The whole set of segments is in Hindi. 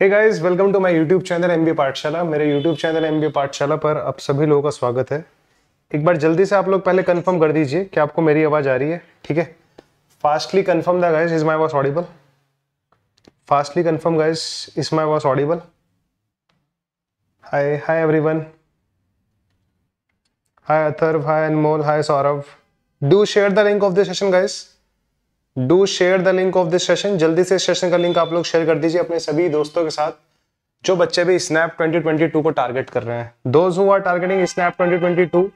Hey guys welcome to my YouTube channel MB Pathshala मेरे यूट्यूब चैनल एमबी पाठशाला पर आप सभी लोगों का स्वागत है। एक बार जल्दी से आप लोग पहले कंफर्म कर दीजिए कि आपको मेरी आवाज़ आ रही है, ठीक है? Fastly confirm the guys is my voice audible fastly confirm guys is my voice audible hi hi everyone hi Atharv hi Anmol hi Saurabh do share the link of this session guys do share the link of this session जल्दी से सेशन का लिंक आप लोग शेयर कर दीजिए अपने सभी दोस्तों के साथ, जो बच्चे भी स्नैप 2022 को टारगेट कर रहे हैं। Those who are targeting SNAP 2022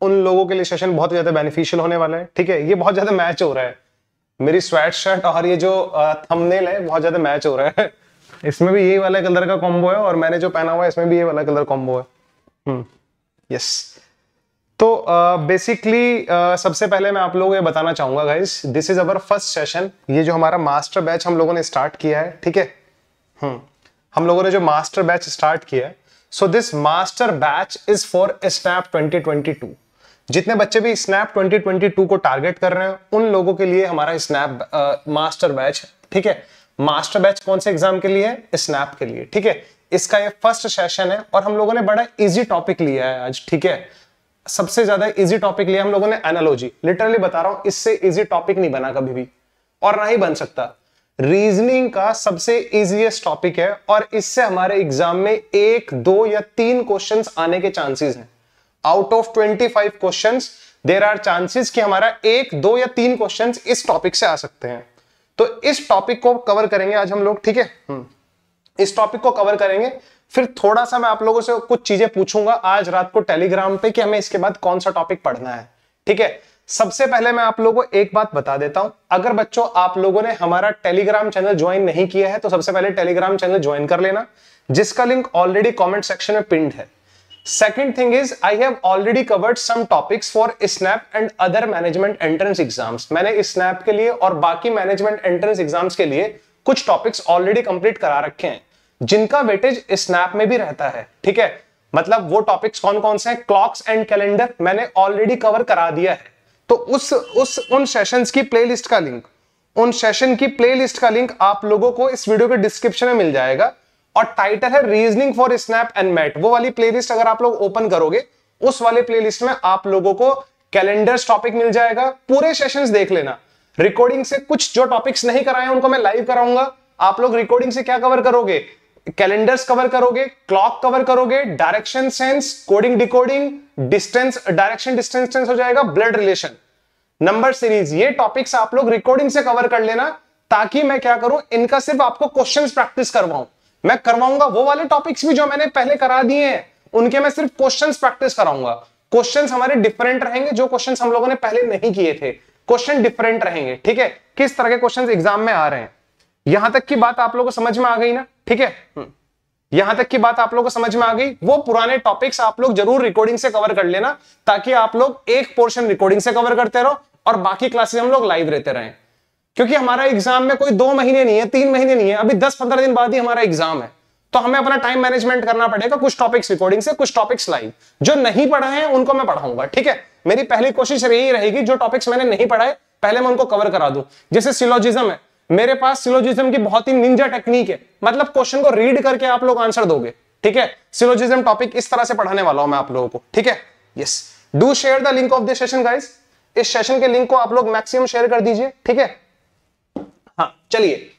उन लोगों के लिए सेशन बहुत ज़्यादा बेनिफिशियल होने वाला है। ठीक है, ये बहुत ज़्यादा मैच हो रहा है। मेरी स्वेट शर्ट और ये जो थंबनेल है, बहुत ज़्यादा मैच हो रहा है। इसमें भी यही वाला कलर का कॉम्बो है और मैंने जो पहना हुआ है, इसमें भी ये वाला कलर कॉम्बो है। हम्म यस तो बेसिकली uh, uh, सबसे पहले मैं आप लोगों को ये बताना चाहूँगा guys this is our first session ये जो हमारा मास्टर बैच हम लोगों ने स्टार्ट किया है ठीक है? हम्म। हम लोगों ने जो मास्टर बैच स्टार्ट किया है so this master batch is for SNAP 2022 जितने बच्चे भी स्नैप 2022 को टारगेट कर रहे हैं उन लोगों के लिए हमारा स्नैप मास्टर बैच ठीक है? मास्टर बैच कौन से एग्ज़ाम के लिए स्नैप के लिए ठीक है? इसका ये फ़र्स्ट सेशन है और हम लोगों ने बड़ा इजी टॉपिक लिया है आज ठीक है? सबसे ज़्यादा इजी टॉपिक लिया हम लोगों ने एनालॉजी लिटरली बता रहा हूँ, इससे इजी टॉपिक नहीं बना कभी भी। और ना ही बन सकता। रीजनिंग का सबसे इजीएस्ट टॉपिक है और इससे हमारे एग्ज़ाम में एक, दो या तीन क्वेश्चन आने के चांसेस हैं। Out of 25 questions there are chances कि हमारा एक, दो या तीन क्वेश्चंस इस टॉपिक से आ सकते हैं। तो इस टॉपिक को कवर करेंगे आज हम लोग, ठीक है? हम्म। इस टॉपिक को कवर करेंगे। फिर थोड़ा सा मैं आप लोगों से कुछ चीज़ें पूछूँगा आज रात को टेलीग्राम पे कि हमें इसके बाद कौन सा टॉपिक पढ़ना है। ठीक है? सबसे पहले मैं आप लोगों को एक बात बता देता हूँ। अगर बच्चों, आप लोगों ने हमारा टेलीग्राम चैनल ज्वाइन नहीं किया है तो सबसे पहले टेलीग्राम चैनल ज्वाइन कर लेना, जिसका लिंक ऑलरेडी कॉमेंट सेक्शन में पिंड है। Second thing is I have already covered some topics for SNAP and other management entrance exams मैंने स्नैप के लिए और बाकी मैनेजमेंट एंट्रेंस एग्ज़ाम्स के लिए कुछ टॉपिक्स ऑलरेडी कंप्लीट करा रखे हैं। जिनका वेटेज स्नैप में भी रहता है, ठीक है? मतलब वो टॉपिक्स कौन कौन से हैं? क्लॉक्स एंड कैलेंडर मैंने ऑलरेडी कवर करा दिया है। तो उस उस, उन सेशंस की प्लेलिस्ट का लिंक उन सेशन की प्लेलिस्ट का लिंक आप लोगों को इस वीडियो के डिस्क्रिप्शन में मिल जाएगा। और टाइटल है reasoning for SNAP and MAT वो वाली प्लेलिस्ट अगर आप लोग ओपन करोगे, उस वाले प्लेलिस्ट में आप लोगों को कैलेंडर्स टॉपिक मिल जाएगा। पूरे सेशंस देख लेना। रिकॉर्डिंग से कुछ जो टॉपिक्स नहीं कराए उनको मैं लाइव कराऊँगा। आप लोग रिकॉर्डिंग से क्या कवर करोगे? कैलेंडर्स कवर करोगे, क्लॉक कवर करोगे, direction sense, coding decoding, distance, direction distance हो जाएगा, ब्लड रिलेशन। नंबर सीरीज़, ये टॉपिक्स आप लोग रिकॉर्डिंग से कवर कर लेना, ताकि मैं क्या करूँ, इनका सिर्फ़ आपको क्वेश्चंस प्रैक्टिस करवाऊं। मैं करवाऊँगा वो वाले टॉपिक्स भी जो मैंने पहले करा दिए हैं, उनके मैं सिर्फ़ क्वेश्चंस प्रैक्टिस कराऊँगा। क्वेश्चंस हमारे डिफरेंट रहेंगे, जो क्वेश्चंस हम लोगों ने पहले नहीं किए थे। क्वेश्चन डिफरेंट रहेंगे, ठीक है? किस तरह के क्वेश्चंस एग्ज़ाम में आ रहे हैं? यहाँ तक की बात आप लोगों को समझ में आ गई ना? ठीक है? हम्म। यहाँ तक की बात आप लोगों को समझ में आ गई। वो पुराने टॉपिक्स आप लोग ज़रूर रिकॉर्डिंग से कवर कर लेना ताकि आप लोग एक पोर्शन रिकॉर्डिंग से कवर करते रहो और बाकी क्लासेस हम लोग लाइव रहते रहे। क्योंकि हमारा एग्ज़ाम में कोई दो महीने नहीं है तीन महीने नहीं है अभी दस पंद्रह दिन बाद ही हमारा एग्ज़ाम है। तो हमें अपना टाइम मैनेजमेंट करना पड़ेगा कुछ टॉपिक्स रिकॉर्डिंग से कुछ टॉपिक्स लाइव जो नहीं पढ़ा है उनको मैं पढ़ाऊँगा ठीक है? मेरी पहली कोशिश यही रहेगी जो टॉपिक्स मैंने नहीं पढ़ाए पहले मैं उनको कवर करा दूँ। जैसे सिलोजिज्म है मेरे पास सिलोजिज्म की बहुत ही निंजा टेक्निक है। मतलब क्वेश्चन को रीड करके आप लोग आंसर दोगे ठीक है? सिलोजिज्म टॉपिक इस तरह से पढ़ाने वाला हूँ मैं आप लोगों को ठीक है? Yes do share the link of this session guys इस सेशन के लिंक को आप लोग मैक्सिमम शेयर कर दीजिए ठीक है? हाँ। चलिए।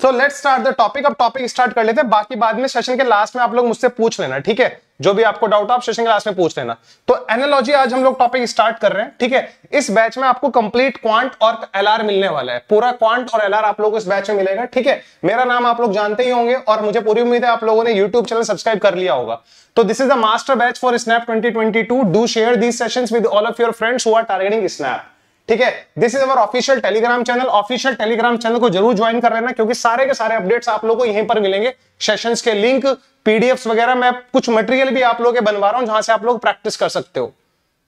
So let's start the topic अब टॉपिक स्टार्ट कर लेते हैं। बाकी बाद में सेशन के लास्ट में आप लोग मुझसे पूछ लेना, ठीक है? जो भी आपको डाउट आप सेशन के लास्ट में पूछ लेना। तो एनालॉजी आज हम लोग टॉपिक स्टार्ट कर रहे हैं, ठीक है? इस बैच में आपको कंप्लीट क्वांट और एलआर मिलने वाला है। पूरा क्वांट और एलआर आप लोगों इस बैच में मिलेगा, ठीक है? मेरा नाम आप लोग जानते ही होंगे और मुझे पूरी उम्मीद है आप लोगों ने यूट्यूब चैनल सब्सक्राइब कर लिया होगा। तो this is the master batch for SNAP 2022 do share these sessions with all of your friends who are targeting SNAP ठीक है? This is our official Telegram channel official Telegram channel को ज़रूर ज्वाइन कर लेना, क्योंकि सारे के सारे अपडेट्स आप लोगों को यहीं पर मिलेंगे। सेशंस के लिंक पीडीएफ वगैरह, मैं कुछ मटेरियल भी आप लोगों के बनवा रहा हूँ, जहाँ से आप लोग प्रैक्टिस कर सकते हो।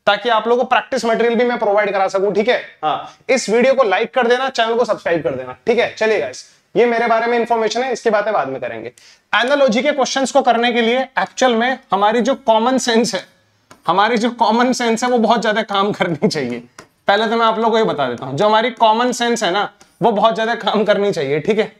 ताकि आप लोगों को प्रैक्टिस मटेरियल भी मैं प्रोवाइड करा सकूँ, ठीक है? हाँ। इस वीडियो को लाइक कर देना चैनल को सब्सक्राइब कर देना, ठीक है? चलिए गाइस ये मेरे बारे में इंफॉर्मेशन है, इसकी बातें बाद में करेंगे। एनालॉजी के क्वेश्चंस को करने के लिए एक्चुअल में हमारी जो कॉमन सेंस है, हमारी जो कॉमन सेंस है, वो बहुत ज़्यादा काम करनी चाहिए। पहले तो मैं आप लोगों को ये बता देता हूँ जो हमारी कॉमन सेंस है ना वो बहुत ज़्यादा काम करनी चाहिए ठीक है?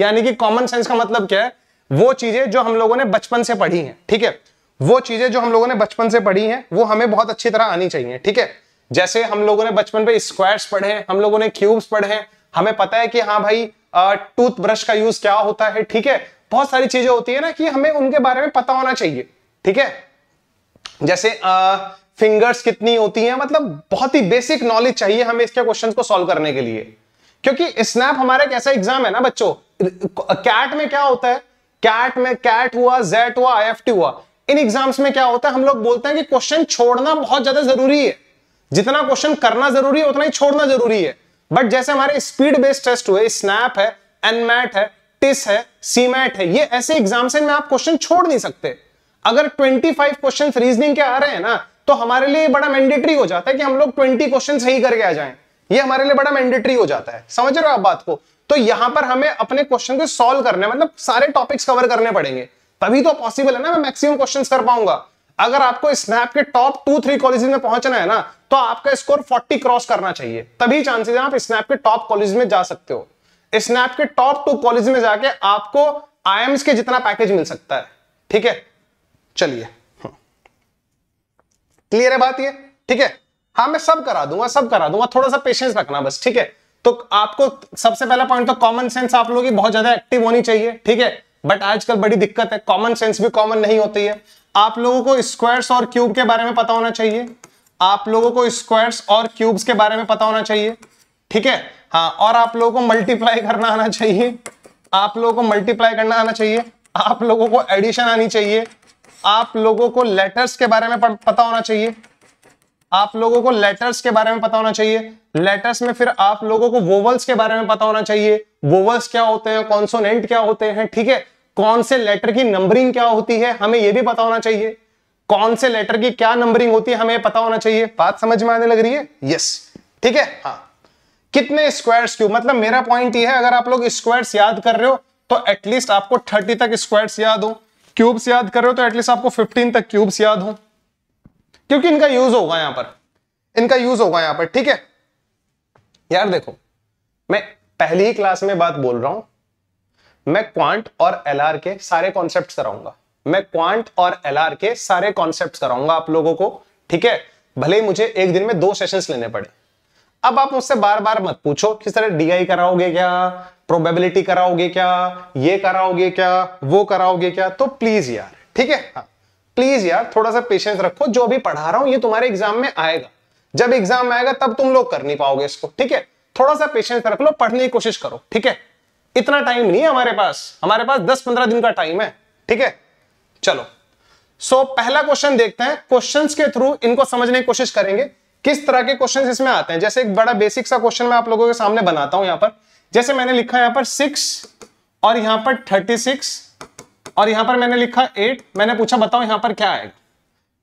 यानी कि कॉमन सेंस का मतलब क्या है? वो चीज़ें जो हम लोगों ने बचपन से पढ़ी हैं ठीक है? वो चीज़ें जो हम लोगों ने बचपन से पढ़ी हैं वो हमें बहुत अच्छी तरह आनी चाहिए ठीक है? जैसे हम लोगों ने बचपन पे स्क्वायर्स पढ़े हैं हम लोगों ने क्यूब्स पढ़े हैं हमें पता है कि हाँ भाई टूथ ब्रश का यूज़ क्या होता है ठीक है? बहुत सारी चीज़ें होती है ना कि हमें उनके बारे में पता होना चाहिए ठीक है? जैसे आ, फिंगर्स कितनी होती हैं? मतलब बहुत ही बेसिक नॉलेज चाहिए हमें इसके क्वेश्चन को सॉल्व करने के लिए। क्योंकि स्नैप हमारा एक ऐसा एग्ज़ाम है ना बच्चों। कैट में क्या होता है? कैट में कैट हुआ जेट हुआ आई हुआ। इन एग्ज़ाम्स में क्या होता है? हम लोग बोलते हैं कि क्वेश्चन छोड़ना बहुत ज़्यादा ज़रूरी है। जितना क्वेश्चन करना ज़रूरी है, उतना ही छोड़ना ज़रूरी है। बट जैसे हमारे स्पीड बेस्ड टेस्ट हुए स्नैप है एनमैट है टिस है सीमैट है, ये ऐसे एग्ज़ाम्स में आप क्वेश्चन छोड़ नहीं सकते। अगर 25 क्वेश्चन रीजनिंग के आ रहे हैं ना तो हमारे लिए बड़ा मैंडेटरी हो जाता है कि हम लोग 20 क्वेश्चन सही करके आ जाएँ। ये हमारे लिए बड़ा मैंडेटरी हो जाता है। समझ रहे हो आप बात को? तो यहाँ पर हमें अपने क्वेश्चन को सॉल्व करने मतलब सारे टॉपिक्स कवर करने पड़ेंगे। तभी तो पॉसिबल है ना, मैं मैक्सिमम क्वेश्चंस कर पाऊँगा। अगर आपको स्नैप के टॉप टू थ्री कॉलेज में पहुँचना है ना तो आपका स्कोर 40 क्रॉस करना चाहिए। तभी चांसेस आप स्नैप के टॉप कॉलेज में जा सकते हो। स्नैप के टॉप टू कॉलेज में जाके आपको आईएम्स के जितना पैकेज मिल सकता है। ठीक है? चलिए। क्लियर है बात ये? ठीक है? हाँ मैं सब करा दूँगा, सब करा दूँगा। थोड़ा सा पेशेंस रखना बस, ठीक है? तो आपको सबसे पहला पॉइंट तो कॉमन सेंस आप लोगों की बहुत ज़्यादा एक्टिव होनी चाहिए, ठीक है? बट आजकल बड़ी दिक्कत है कॉमन सेंस भी कॉमन नहीं होती है। आप लोगों को स्क्वायर्स और क्यूब के बारे में पता होना चाहिए। आप लोगों को स्क्वायर्स और क्यूब्स के बारे में पता होना चाहिए, ठीक है? हाँ और आप लोगों को मल्टीप्लाई करना आना चाहिए। आप लोगों को मल्टीप्लाई करना आना चाहिए। आप लोगों को एडिशन आनी चाहिए। आप लोगों को लेटर्स के बारे में पता होना चाहिए। आप लोगों को लेटर्स के बारे में पता होना चाहिए। लेटर्स में फिर आप लोगों को वोवल्स के बारे में पता होना चाहिए। वोवल्स क्या होते हैं कॉन्सोनेंट क्या होते हैं, ठीक है? कौन से लेटर की नंबरिंग क्या होती है, हमें यह भी पता होना चाहिए। कौन से लेटर की क्या नंबरिंग होती है, हमें पता होना चाहिए। बात समझ में आने लग रही है? यस ठीक है? हाँ। कितने स्क्वायर्स क्यों मतलब मेरा पॉइंट ये है, अगर आप लोग स्क्वायर्स याद कर रहे हो तो एटलीस्ट आपको थर्टी तक स्क्वायर्स याद हो। क्यूब्स याद कर रहे हो तो एटलीस्ट आपको फिफ्टीन तक क्यूब्स याद हो। क्योंकि इनका यूज़ होगा यहाँ पर। इनका यूज़ होगा यहाँ पर, ठीक है? यार देखो, मैं पहली ही क्लास में बात बोल रहा हूँ। मैं क्वांट और एलआर के सारे कॉन्सेप्ट कराऊँगा। मैं क्वांट और एलआर के सारे कॉन्सेप्ट कराऊँगा आप लोगों को, ठीक है? भले ही मुझे एक दिन में दो सेशंस लेने पड़े। अब आप मुझसे बार बार मत पूछो, किस तरह डीआई कराओगे क्या? प्रोबेबिलिटी कराओगे क्या? ये कराओगे क्या? वो कराओगे क्या? तो प्लीज़ यार ठीक है? हाँ प्लीज़ यार थोड़ा सा पेशेंस रखो। जो भी पढ़ा रहा हूँ ये तुम्हारे एग्ज़ाम में आएगा। जब एग्ज़ाम आएगा तब तुम लोग कर नहीं पाओगे इसको ठीक है? थोड़ा सा पेशेंस रख लो पढ़ने की कोशिश करो ठीक है? इतना टाइम नहीं है हमारे पास। हमारे पास दस पंद्रह दिन का टाइम है ठीक है? चलो। सो so, पहला क्वेश्चन देखते हैं। क्वेश्चंस के थ्रू इनको समझने की कोशिश करेंगे। किस तरह के क्वेश्चन इसमें आते हैं? जैसे एक बड़ा बेसिक सा क्वेश्चन मैं आप लोगों के सामने बनाता हूँ यहाँ पर। जैसे मैंने लिखा यहाँ पर सिक्स और यहाँ पर थर्टी सिक्स और यहाँ पर मैंने लिखा एट मैंने पूछा, बताओ यहाँ पर क्या आएगा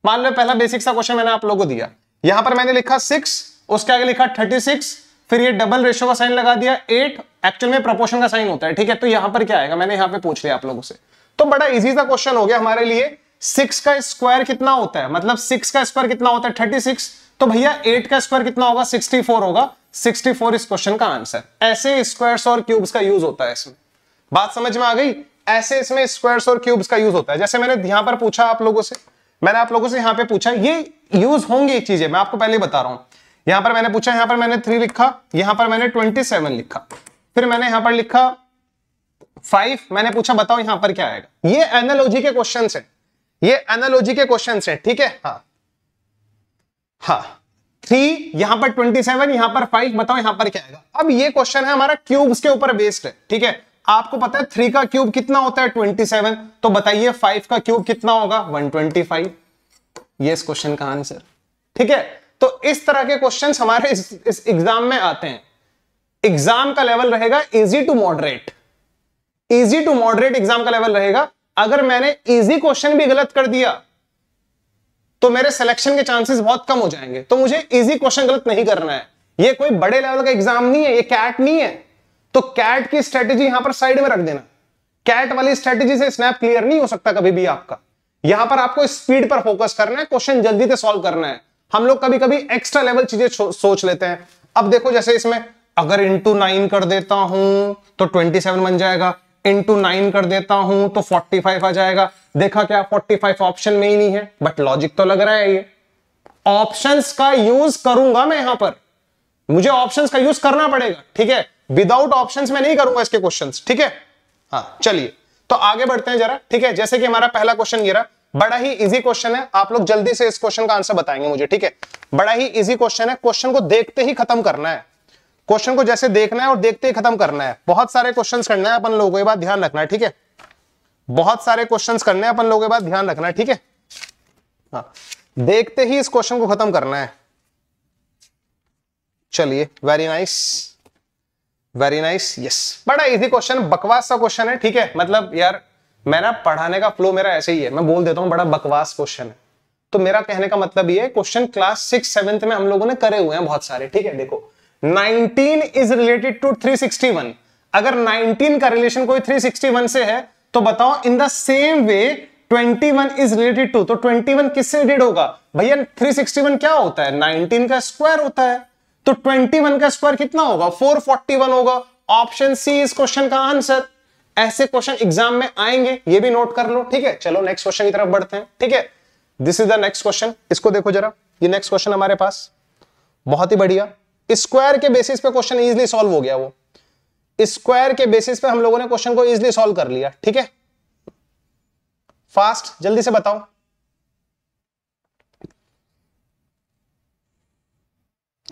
मान लो पहला बेसिक सा क्वेश्चन मैंने आप लोगों को दिया। यहाँ पर मैंने लिखा सिक्स उसके आगे लिखा थर्टी सिक्स फिर ये डबल रेशो का साइन लगा दिया एट एक्चुअल में प्रपोर्शन का साइन होता है, ठीक है? तो यहाँ पर क्या आएगा? मैंने यहाँ पे पूछ लिया आप लोगों से। तो बड़ा इजी सा क्वेश्चन हो गया हमारे लिए। सिक्स का स्क्वायर कितना होता है? मतलब सिक्स का स्क्वायर कितना होता है? थर्टी सिक्स तो भैया एट का स्क्वायर कितना होगा? सिक्सटी फोर होगा। सिक्सटी फोर इस क्वेश्चन का आंसर ऐसे स्क्वायर्स और क्यूब्स का यूज़ होता है इसमें। बात समझ में आ गई? ऐसे इसमें स्क्वायर्स और क्यूब्स का यूज़ होता है। जैसे मैंने यहाँ पर पूछा आप लोगों से, मैंने आप लोगों से यहाँ पे पूछा, ये यूज़ होंगे चीज़ें, मैं आपको पहले बता रहा हूँ। यहाँ पर मैंने पूछा, यहाँ पर मैंने थ्री लिखा, यहाँ पर मैंने ट्वेंटी सेवन लिखा। फिर मैंने यहाँ पर लिखा फाइव मैंने पूछा बताओ यहाँ पर क्या आएगा। ये एनालॉजी के क्वेश्चन है। ये एनालॉजी के क्वेश्चन है, ठीक है? हाँ। हाँ। थ्री, यहाँ पर ट्वेंटी सेवन, यहाँ पर फाइव, बताओ यहाँ पर क्या आएगा? अब ये क्वेश्चन है हमारा क्यूब्स के ऊपर बेस्ड है, ठीक है? आपको पता है थ्री का क्यूब कितना होता है? ट्वेंटी सेवन तो बताइए फाइव का क्यूब कितना होगा? One twenty five. ये इस क्वेश्चन का आंसर ठीक है? तो इस तरह के क्वेश्चन हमारे इस एग्ज़ाम में आते हैं। एग्ज़ाम का लेवल रहेगा easy to moderate easy to moderate exam का लेवल रहेगा। अगर मैंने इजी क्वेश्चन भी गलत कर दिया तो मेरे सिलेक्शन के चांसेस बहुत कम हो जाएँगे। तो मुझे इजी क्वेश्चन गलत नहीं करना है। ये कोई बड़े लेवल का एग्ज़ाम नहीं है, ये कैट नहीं है। तो कैट की स्ट्रेटेजी यहाँ पर साइड में रख देना। कैट वाली स्ट्रेटेजी से स्नैप क्लियर नहीं हो सकता कभी भी आपका। यहाँ पर आपको स्पीड पर फोकस करना है क्वेश्चन जल्दी से सॉल्व करना है। हम लोग कभी कभी एक्स्ट्रा लेवल चीज़ें सोच लेते हैं। अब देखो जैसे इसमें, अगर इंटू नाइन कर देता हूँ तो ट्वेंटी सेवन बन जाएगा। इंटू नाइन कर देता हूँ तो फोर्टी फाइव आ जाएगा। देखा क्या फोर्टी फाइव ऑप्शन में ही नहीं है बट लॉजिक तो लग रहा है ये। ऑप्शंस का यूज़ करूँगा मैं यहाँ पर। मुझे ऑप्शंस का यूज़ करना पड़ेगा, ठीक है? विदाउट ऑप्शंस में नहीं करूँगा इसके क्वेश्चंस ठीक है? हाँ चलिए तो आगे बढ़ते हैं जरा, ठीक है? जैसे कि हमारा पहला क्वेश्चन ये रहा, बड़ा ही इजी क्वेश्चन है, आप लोग जल्दी से इस क्वेश्चन का आंसर बताएँगे मुझे, ठीक है? बड़ा ही इजी क्वेश्चन है क्वेश्चन को देखते ही खत्म करना है। क्वेश्चन को जैसे देखना है और देखते ही खत्म करना है। बहुत सारे क्वेश्चंस करना है अपन लोगों के बाद, ध्यान रखना है, ठीक है? बहुत सारे क्वेश्चंस करने हैं अपन लोगों के बाद, ध्यान रखना है, ठीक है? हाँ। देखते ही इस क्वेश्चन को खत्म करना है। चलिए very nice very nice yes बड़ा इजी क्वेश्चन बकवास सा क्वेश्चन है, ठीक है? मतलब यार, मैं ना पढ़ाने का फ्लो मेरा ऐसे ही है। मैं बोल देता हूँ, बड़ा बकवास क्वेश्चन है। तो मेरा कहने का मतलब ये क्वेश्चन क्लास सिक्स सेवेंथ में हम लोगों ने करे हुए हैं बहुत सारे, ठीक है? देखो 19 इज़ रिलेटेड टू 361 अगर 19 का रिलेशन कोई 361 से है तो बताओ in the same way 21 is related to तो 21 किससे रिलेटेड होगा? भैया 361 क्या होता है? 19 का स्क्वायर होता है। तो 21 का स्क्वायर कितना होगा? 441 होगा। ऑप्शन सी इस क्वेश्चन का आंसर ऐसे क्वेश्चन एग्ज़ाम में आएँगे, ये भी नोट कर लो, ठीक है? चलो नेक्स्ट क्वेश्चन की तरफ़ बढ़ते हैं, ठीक है? This is the next question इसको देखो जरा। ये नेक्स्ट क्वेश्चन हमारे पास। बहुत ही बढ़िया। स्क्वायर के बेसिस पे क्वेश्चन इजिली सॉल्व हो गया वो। स्क्वायर के बेसिस पे हम लोगों ने क्वेश्चन को इजिली सॉल्व कर लिया, ठीक है? फास्ट जल्दी से बताओ।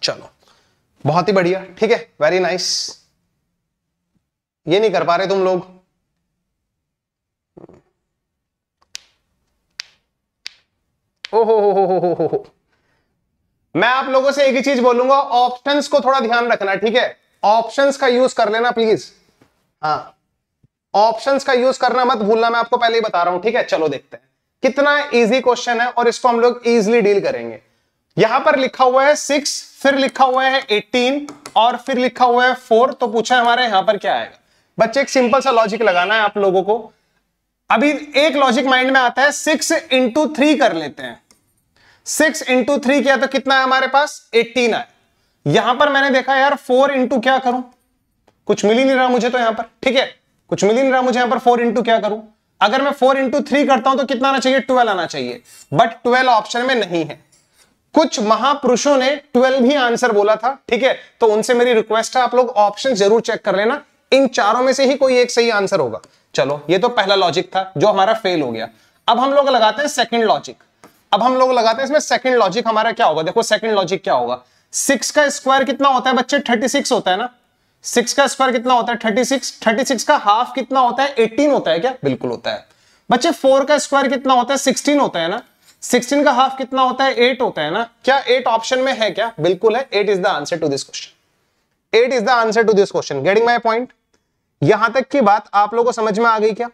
चलो, बहुत ही बढ़िया, ठीक है? वेरी नाइस ये नहीं कर पा रहे तुम लोग। ओ हो हो हो हो हो हो। मैं आप लोगों से एक ही चीज़ बोलूँगा ऑप्शंस को थोड़ा ध्यान रखना, ठीक है? ऑप्शंस का यूज़ कर लेना प्लीज़ हाँ। ऑप्शंस का यूज़ करना मत भूलना, मैं आपको पहले ही बता रहा हूँ, ठीक है? चलो देखते हैं। कितना इजी क्वेश्चन है और इसको हम लोग इजिली डील करेंगे। यहाँ पर लिखा हुआ है सिक्स फिर लिखा हुआ है एटीन और फिर लिखा हुआ है फोर तो पूछा हमारे यहाँ पर क्या आएगा। बच्चे, एक सिंपल सा लॉजिक लगाना है आप लोगों को। अभी एक लॉजिक माइंड में आता है सिक्स इंटू थ्री कर लेते हैं। सिक्स इंटू थ्री किया तो कितना है हमारे पास? एट्टीन है। यहाँ पर मैंने देखा यार फोर इंटू क्या करूँ? कुछ मिल ही नहीं रहा मुझे तो यहाँ पर। ठीक है? कुछ मिल ही नहीं रहा मुझे यहाँ पर फोर इंटू क्या करूँ? अगर मैं फोर इंटू थ्री करता हूँ तो कितना आना चाहिए? ट्वेल्व आना चाहिए। बट ट्वेल्व ऑप्शन में नहीं है। कुछ महापुरुषों ने ट्वेल्व ही आंसर बोला था। ठीक है? तो उनसे मेरी रिक्वेस्ट है, आप लोग ऑप्शन ज़रूर चेक कर लेना। इन चारों में से ही कोई एक सही आंसर होगा। चलो, ये तो पहला लॉजिक था, जो हमारा फेल हो गया। अब हम लोग लगाते हैं सेकंड लॉजिक अब हम लोग लगाते हैं, इसमें सेकंड लॉजिक हमारा क्या होगा? देखो सेकंड लॉजिक क्या होगा? सिक्स का स्क्वायर कितना होता है बच्चे? थर्टी सिक्स होता है ना? सिक्स का स्क्वायर कितना होता है? थर्टी सिक्स थर्टी सिक्स का हाफ़ कितना होता है? एटीन होता है क्या? बिल्कुल होता है। बच्चे फोर का स्क्वायर कितना होता है? सिक्सटीन होता है ना? सिक्सटीन का हाफ़ कितना होता है? एट होता है ना? क्या एट ऑप्शन में है क्या? बिल्कुल है। Eight is the answer to this question eight is the answer to this question getting my point यहाँ तक की बात आप लोगों को समझ में आ गई क्या?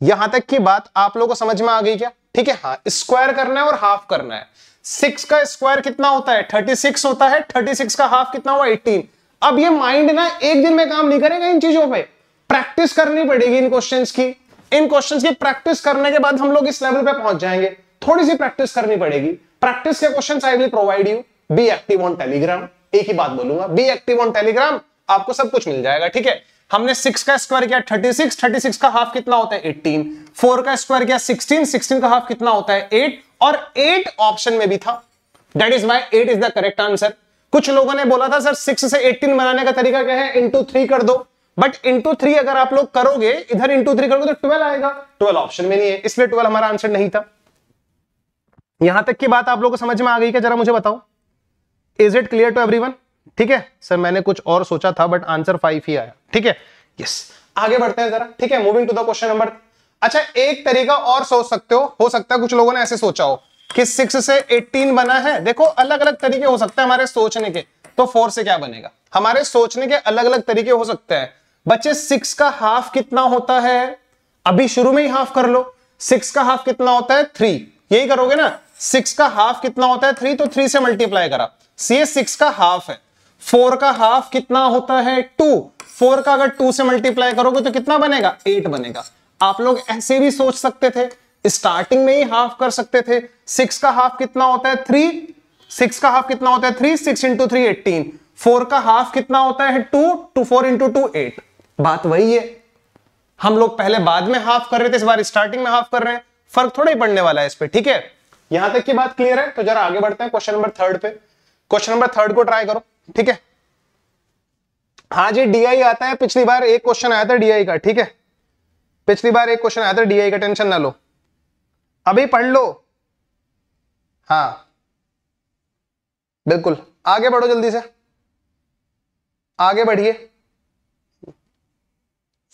यहाँ तक की बात आप लोगों को समझ में आ गई क्या? ठीक है हाँ स्क्वायर करना है और हाफ़ करना है। सिक्स का स्क्वायर कितना होता है? थर्टी सिक्स होता है। थर्टी सिक्स का हाफ़ कितना हुआ? एटीन अब ये माइंड ना, एक दिन में काम नहीं करेगा इन चीज़ों पे। प्रैक्टिस करनी पड़ेगी इन क्वेश्चंस की। इन क्वेश्चंस की प्रैक्टिस करने के बाद हम लोग इस लेवल पे पहुँच जाएँगे। थोड़ी सी प्रैक्टिस करनी पड़ेगी। प्रैक्टिस के question I will provide you be active on Telegram एक ही बात बोलूँगा। बी एक्टिव ऑन टेलीग्राम आपको सब कुछ मिल जाएगा, ठीक है? हमने सिक्स का स्क्वायर किया थर्टी सिक्स थर्टी सिक्स का हाफ़ कितना होता है एटीन फोर का स्क्वायर किया सिक्सटीन सिक्सटीन का हाफ़ कितना होता है एट और एट ऑप्शन में भी था। That is why eight is the correct answer कुछ लोगों ने बोला था, सर सिक्स से एटीन बनाने का तरीका क्या है? इंटू थ्री कर दो। बट इंटू थ्री अगर आप लोग करोगे, इधर इंटू थ्री करोगे तो ट्वेल्व आएगा। ट्वेल्व ऑप्शन में नहीं है। इसलिए ट्वेल्व हमारा आंसर नहीं था। यहाँ तक की बात आप लोगों को समझ में आ गई क्या? जरा मुझे बताओ। Is it clear to everyone ठीक है? सर मैंने कुछ और सोचा था बट आंसर फाइव ही आया। ठीक है? यस आगे बढ़ते हैं जरा। ठीक है? Moving to the question number अच्छा एक तरीका और सोच सकते हो। हो सकता है कुछ लोगों ने ऐसे सोचा हो कि सिक्स से एटीन बना है। देखो अलग अलग तरीके हो सकते हैं हमारे सोचने के। तो फोर से क्या बनेगा? हमारे सोचने के अलग अलग तरीके हो सकते हैं। बच्चे सिक्स का हाफ़ कितना होता है? अभी शुरू में ही हाफ़ कर लो। सिक्स का हाफ़ कितना होता है? थ्री यही करोगे ना? सिक्स का हाफ़ कितना होता है? थ्री तो थ्री से मल्टीप्लाई करा। सी सिक्स का हाफ़ है। फोर का हाफ़ कितना होता है टू? फोर का अगर टू से मल्टीप्लाई करोगे तो कितना बनेगा? एट बनेगा। आप लोग ऐसे भी सोच सकते थे। स्टार्टिंग में ही हाफ़ कर सकते थे। सिक्स का हाफ़ कितना होता है? थ्री। सिक्स का हाफ़ कितना होता है? Three. Six into three eighteen. Four का हाफ़ कितना होता है? Two. Two four into two eight. बात वही है। हम लोग पहले बाद में हाफ़ कर रहे थे, इस बार स्टार्टिंग में हाफ़ कर रहे हैं। फ़र्क थोड़ा ही पड़ने वाला है इस पे, ठीक है? यहाँ तक की बात क्लियर है तो जरा आगे बढ़ते हैं क्वेश्चन नंबर थर्ड पे। क्वेश्चन नंबर थर्ड को ट्राई करो। ठीक है? हाँ जी डीआई आता है। पिछली बार एक क्वेश्चन आया था डीआई का, ठीक है? पिछली बार एक क्वेश्चन आया था डीआई का टेंशन ना लो। अभी पढ़ लो। हाँ। बिल्कुल। आगे बढ़ो जल्दी से। आगे बढ़िए।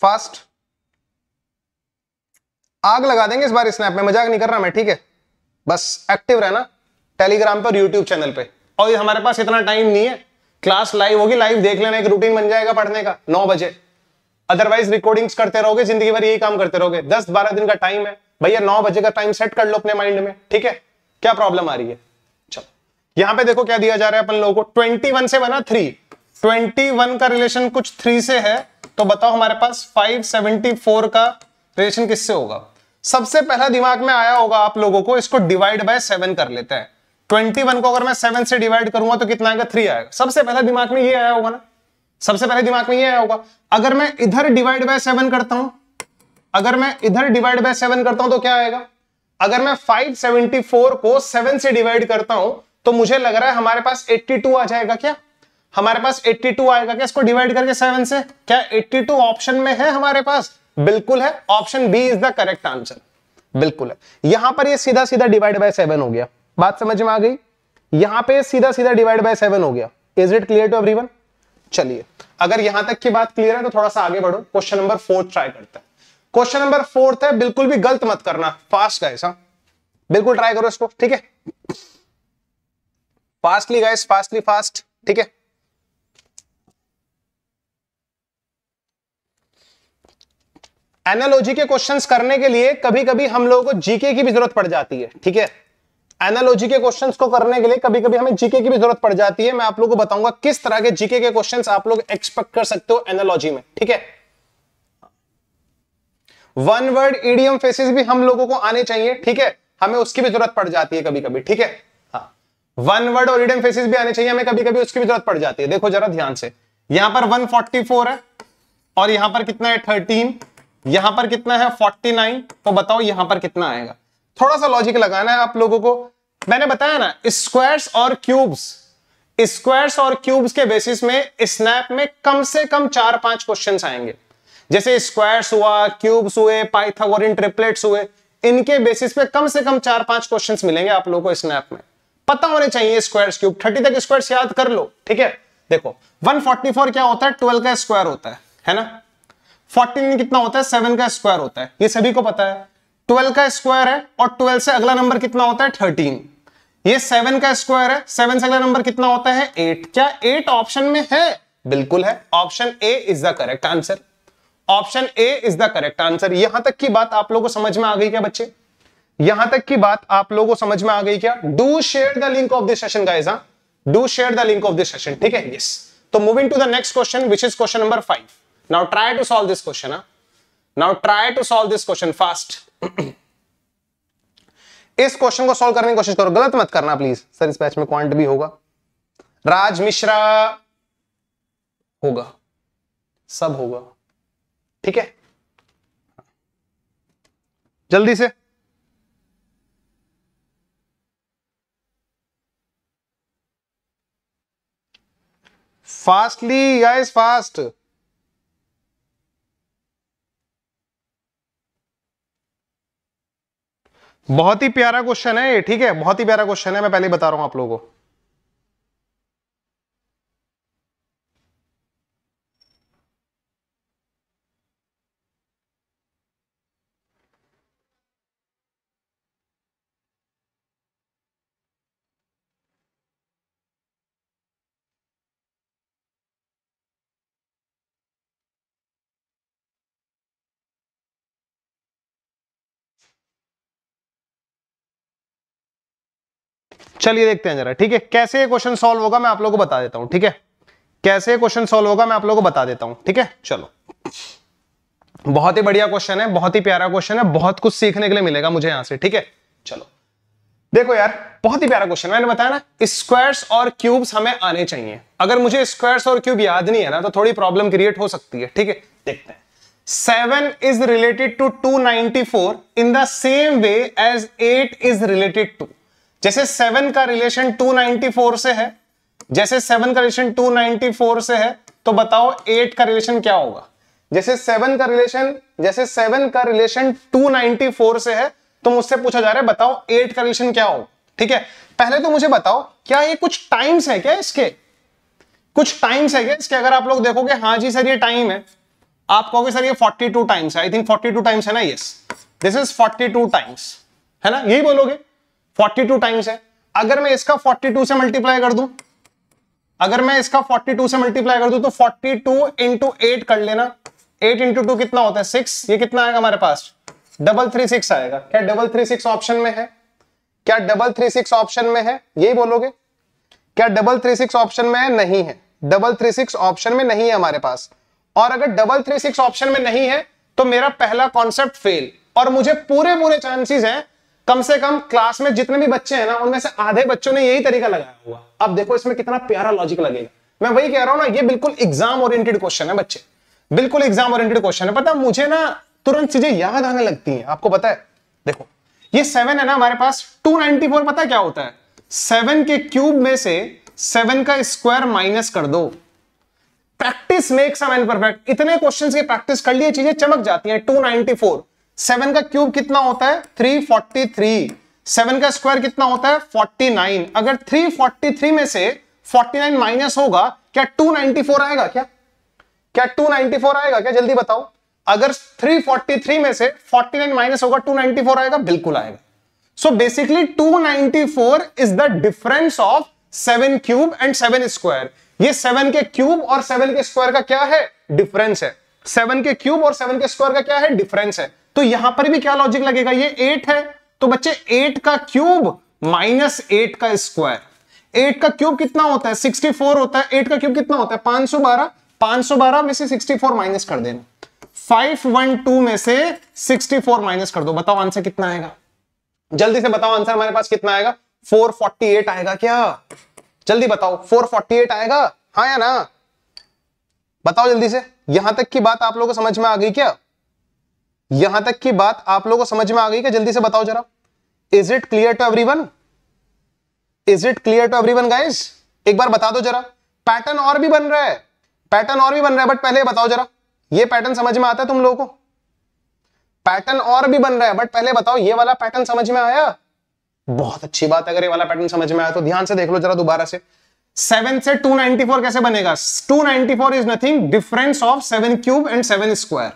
फास्ट आग लगा देंगे इस बार स्नैप में। मज़ाक नहीं कर रहा मैं, ठीक है? बस एक्टिव रहना। टेलीग्राम पर यूट्यूब चैनल पे। और ये हमारे पास इतना टाइम नहीं है। क्लास लाइव होगी लाइव देख लेना, एक रूटीन बन जाएगा पढ़ने का, नौ बजे। अदरवाइज़ रिकॉर्डिंग्स करते रहोगे, ज़िंदगी भर यही काम करते रहोगे। दस बारह दिन का टाइम है, भैया नौ बजे का टाइम सेट कर लो अपने माइंड में, ठीक है? क्या प्रॉब्लम आ रही है? चलो। यहाँ पे देखो क्या दिया जा रहा है अपन लोगों को। ट्वेंटी वन से बना थ्री ट्वेंटी वन का रिलेशन कुछ थ्री से है तो बताओ हमारे पास फाइव सेवेंटी फोर का रिलेशन किससे होगा? सबसे पहला दिमाग में आया होगा आप लोगों को, इसको डिवाइड बाय सेवन कर लेते हैं। ट्वेंटी वन को अगर मैं सेवन से डिवाइड करूँगा तो कितना आएगा? थ्री आएगा। सबसे पहले दिमाग में ये आया होगा ना? सबसे पहले दिमाग में ये आया होगा। अगर मैं इधर डिवाइड बाय सेवन करता हूँ, अगर मैं इधर डिवाइड बाय सेवन करता हूँ तो क्या आएगा? अगर मैं 574 को 7 से डिवाइड करता हूँ तो मुझे लग रहा है हमारे पास 82 आ जाएगा क्या? हमारे पास 82 आएगा क्या इसको डिवाइड करके 7 से? क्या 82 ऑप्शन में है हमारे पास? बिल्कुल है। Option B is the correct answer बिल्कुल है। यहाँ पर ये सीधा सीधा डिवाइड बाय सेवन हो गया। बात समझ में आ गई? यहाँ पे सीधा सीधा डिवाइड बाय सेवन हो गया। Is it clear to everyone चलिए, अगर यहाँ तक की बात क्लियर है तो थोड़ा सा आगे बढ़ो। क्वेश्चन नंबर फोर्थ ट्राई करते हैं। क्वेश्चन नंबर फोर्थ है, बिल्कुल भी गलत मत करना। फास्ट गाइस हाँ। बिल्कुल ट्राई करो इसको, ठीक है? फास्टली गाइस फास्टली फास्ट ठीक है? एनालॉजी के क्वेश्चंस करने के लिए कभी कभी हम लोगों को जीके की भी ज़रूरत पड़ जाती है, ठीक है? एनालॉजी के क्वेश्चंस को करने के लिए कभी कभी हमें जीके की भी ज़रूरत पड़ जाती है। मैं आप लोगों को बताऊँगा किस तरह के जीके के क्वेश्चंस आप लोग एक्सपेक्ट कर सकते हो एनालॉजी में, ठीक है? वन वर्ड ईडियम फेसिस भी हम लोगों को आने चाहिए, ठीक है? हमें उसकी भी ज़रूरत पड़ जाती है कभी कभी ठीक है? हाँ। वन वर्ड और ईडियम फेसिस भी आने चाहिए, हमें कभी कभी उसकी भी ज़रूरत पड़ जाती है। देखो जरा ध्यान से। यहाँ पर 144 है और यहाँ पर कितना है 13 यहाँ पर कितना है 49 तो बताओ यहाँ पर कितना आएगा। थोड़ा सा लॉजिक लगाना है आप लोगों को। मैंने बताया ना स्क्वायर्स और क्यूब्स स्क्वायर्स और क्यूब्स के बेसिस में स्नैप में कम से कम चार पाँच क्वेश्चन आएँगे। जैसे स्क्वायर्स हुआ क्यूब्स हुए पाइथागोरियन ट्रिपलेट्स हुए, इनके बेसिस पे कम से कम चार पाँच क्वेश्चंस मिलेंगे आप लोगों को स्नैप में। पता होने चाहिए स्क्वायर्स क्यूब थर्टी तक स्क्वायर्स याद कर लो, ठीक है? देखो 144 क्या होता है? 12 का स्क्वायर होता है है ना? 14 कितना होता है? 7 का स्क्वायर होता है। ये सभी को पता है। 12 का स्क्वायर है और 12 से अगला नंबर कितना होता है? 13 ये 7 का स्क्वायर है 7 से अगला नंबर कितना होता है? 8 क्या 8 ऑप्शन में है? बिल्कुल है। Option A is the correct answer option A is the correct answer यहाँ तक की बात आप लोगों को समझ में आ गई क्या बच्चे? यहाँ तक की बात आप लोगों को समझ में आ गई क्या? Do share the link of this session guys हाँ। Do share the link of this session ठीक है? यस तो moving to the next question which is question number five now try to solve this question now try to solve this question fast इस क्वेश्चन को सॉल्व करने की कोशिश करो। गलत मत करना प्लीज़ सर, इस बैच में क्वांट भी होगा। राज मिश्रा होगा। सब होगा। ठीक है? जल्दी से। फास्टली गाइस फास्ट बहुत ही प्यारा क्वेश्चन है ये, ठीक है? बहुत ही प्यारा क्वेश्चन है, मैं पहले बता रहा हूँ आप लोगों को। चलिए देखते हैं जरा, ठीक है? कैसे क्वेश्चन सॉल्व होगा मैं आप लोगों को बता देता हूँ, ठीक है? कैसे क्वेश्चन सॉल्व होगा मैं आप लोगों को बता देता हूँ, ठीक है? चलो। बहुत ही बढ़िया क्वेश्चन है, बहुत ही प्यारा क्वेश्चन है, बहुत कुछ सीखने के लिए मिलेगा मुझे यहाँ से, ठीक है? चलो। देखो यार, बहुत ही प्यारा क्वेश्चन मैंने बताया ना स्क्वायर्स और क्यूब्स हमें आने चाहिए। अगर मुझे स्क्वायर्स और क्यूब याद नहीं है ना तो थोड़ी प्रॉब्लम क्रिएट हो सकती है, ठीक है? देखते हैं। Seven is related to two ninety four in the same way as eight is related to जैसे सेवन का रिलेशन टू नाइनटी फोर से है, जैसे सेवन का रिलेशन टू नाइनटी फोर से है तो बताओ एट का रिलेशन क्या होगा? जैसे सेवन का रिलेशन जैसे सेवन का रिलेशन टू नाइनटी फोर से है तो मुझसे पूछा जा रहा है, बताओ एट का रिलेशन क्या हो ठीक है? पहले तो मुझे बताओ, क्या ये कुछ टाइम्स है क्या इसके? कुछ टाइम्स है क्या इसके? अगर आप लोग देखोगे हाँ जी सर, ये टाइम है। आप कहोगे, सर, ये 42 टाइम्स है। आई थिंक 42 टाइम्स है ना यस दिस इज़ 42 टाइम्स है ना? यही बोलोगे? 42 टाइम्स है। अगर मैं इसका 42 से मल्टीप्लाई कर दूँ, अगर मैं इसका 42 से मल्टीप्लाई कर दूँ तो 42 टू इंटू एट कर लेना। 8 इंटू टू कितना होता है? सिक्स ये कितना आएगा हमारे पास? डबल थ्री सिक्स आएगा। क्या डबल थ्री सिक्स ऑप्शन में है? क्या डबल थ्री सिक्स ऑप्शन में है? यही बोलोगे? क्या डबल थ्री सिक्स ऑप्शन में है? नहीं है। डबल थ्री सिक्स ऑप्शन में नहीं है हमारे पास। और अगर डबल थ्री सिक्स ऑप्शन में नहीं है तो मेरा पहला कॉन्सेप्ट फेल और मुझे पूरे पूरे चांसेस हैं कम से कम क्लास में जितने भी बच्चे हैं ना, उनमें से आधे बच्चों ने यही तरीका लगाया हुआ अब देखो, इसमें कितना प्यारा लॉजिक लगेगा। मैं वही कह रहा हूँ ना, ये बिल्कुल एग्ज़ाम ओरिएंटेड क्वेश्चन है बच्चे। बिल्कुल एग्ज़ाम ओरिएंटेड क्वेश्चन है। पता मुझे ना तुरंत चीज़ें याद आने लगती हैं। आपको पता है? देखो, ये सेवन है ना हमारे पास। 294 पता क्या होता है? सेवन के क्यूब में से सेवन का स्क्वायर माइनस कर दो। Practice makes a man perfect इतने क्वेश्चंस की प्रैक्टिस कर लिए, चीज़ें चमक जाती हैं। 294 सेवन का क्यूब कितना होता है? 343 सेवन का स्क्वायर कितना होता है? 49 अगर 343 में से 49 माइनस होगा, क्या 294 आएगा क्या? क्या 294 आएगा क्या? जल्दी बताओ। अगर 343 में से 49 माइनस होगा 294 आएगा, बिल्कुल आएगा। So basically 294 is the difference of seven cube and seven square ये सेवन के क्यूब और सेवन के स्क्वायर का क्या है? डिफरेंस है। सेवन के क्यूब और सेवन के स्क्वायर का क्या है? डिफरेंस है। तो यहाँ पर भी क्या लॉजिक लगेगा? ये एट है। तो बच्चे एट का क्यूब माइनस एट का स्क्वायर एट का क्यूब कितना होता है? सिक्सटी फोर होता है। एट का क्यूब कितना होता है? पाँच सौ बारह। पाँच सौ बारह में से सिक्सटी फोर माइनस कर देना। फाइव वन टू में से सिक्सटी फोर माइनस कर दो। बताओ आंसर कितना आएगा? जल्दी से बताओ आंसर हमारे पास कितना आएगा? फोर फोर्टी एट आएगा क्या? जल्दी बताओ। फोर फोर्टी एट आएगा? हाँ या ना? बताओ जल्दी से। यहाँ तक की बात आप लोगों को समझ में आ गई क्या? यहाँ तक की बात आप लोगों को समझ में आ गई क्या? जल्दी से बताओ जरा। Is it clear to everyone is it clear to everyone guys एक बार बता दो जरा। पैटर्न और भी बन रहा है। पैटर्न और भी बन रहा है बट पहले बताओ जरा। ये पैटर्न समझ में आता है तुम लोगों को? पैटर्न और भी बन रहा है बट पहले बताओ, ये वाला पैटर्न समझ में आया? बहुत अच्छी बात है, अगर ये वाला पैटर्न समझ में आया तो ध्यान से देख लो जरा दोबारा से। सेवन से 294 कैसे बनेगा? 294 is nothing difference of seven cube and seven square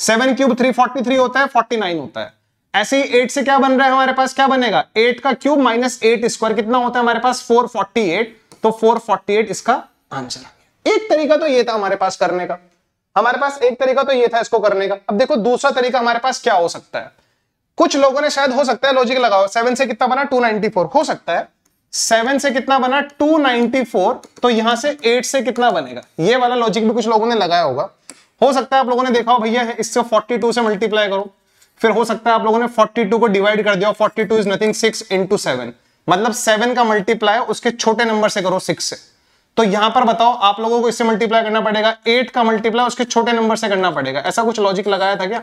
seven cube 343 होता है 49 होता है। ऐसे ही एट से क्या बन रहा है हमारे पास? क्या बनेगा? एट का क्यूब माइनस एट स्क्वायर कितना होता है हमारे पास? 448 तो 448 इसका आंसर आ गया। एक तरीका तो ये था हमारे पास करने का। हमारे पास एक तरीका तो ये था इसको करने का। अब देखो, दूसरा तरीका हमारे पास क्या हो सकता है? कुछ लोगों ने शायद हो सकता है लॉजिक लगाओ। सेवन से कितना बना? 294 हो सकता है। सेवन से कितना बना? 294 तो यहाँ से एट से कितना बनेगा? ये वाला लॉजिक भी कुछ लोगों ने लगाया होगा। हो सकता है आप लोगों ने देखा हो भैया, इससे 42 से मल्टीप्लाई करो। फिर हो सकता है आप लोगों ने 42 को डिवाइड कर दिया 42 इज़ नथिंग 6 इंटू सेवन मतलब सेवन का मल्टीप्लाई उसके छोटे नंबर से करो सिक्स से। तो यहाँ पर बताओ, आप लोगों को इससे मल्टीप्लाई करना पड़ेगा एट का मल्टीप्लाई उसके छोटे नंबर से करना पड़ेगा। ऐसा कुछ लॉजिक लगाया था क्या?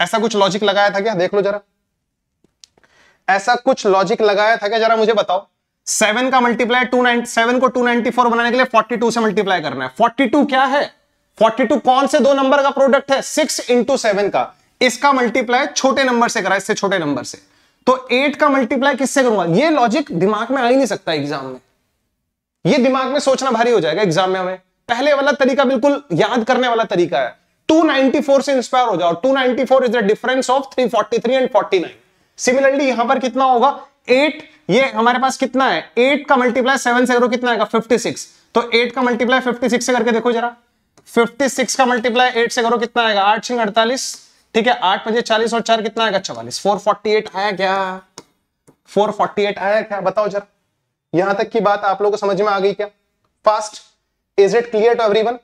ऐसा कुछ लॉजिक लगाया था क्या? देख लो जरा। ऐसा कुछ लॉजिक लगाया था क्या? जरा मुझे बताओ। सेवन का मल्टीप्लाई टू नाइन सेवन को टू बनाने के लिए फोर्टी टू से मल्टीप्लाई करना है। फोर्टी क्या है? फोर्टी टू कौन से दो नंबर का प्रोडक्ट है? सिक्स इंटू सेवन का। इसका मल्टीप्लाई छोटे नंबर से करा, इससे छोटे नंबर से। तो एट का मल्टीप्लाई किससे करूँगा? ये लॉजिक दिमाग में आ ही नहीं सकता एग्ज़ाम में। ये दिमाग में सोचना भारी हो जाएगा एग्ज़ाम में हमें। पहले वाला तरीका बिल्कुल याद करने वाला तरीका है। 294 से इंस्पायर हो जाओ। 294 is the difference of 343 and 49 similarly यहाँ पर कितना होगा? 8 ये हमारे पास कितना है? 8 का मल्टीप्लाई 7 से करो, कितना आएगा? 56 तो 8 का मल्टीप्लाई 56 से करके देखो जरा। 56 का मल्टीप्लाई 8 से करो, कितना आएगा? आठ सिंह अड़तालीस। ठीक है, आठ बजे चालीस और चार कितना आएगा? चवालीस। 448 आया क्या? 448 आया क्या? बताओ जरा। यहाँ तक की बात आप लोगों को समझ में आ गई क्या? Fast is it clear to everyone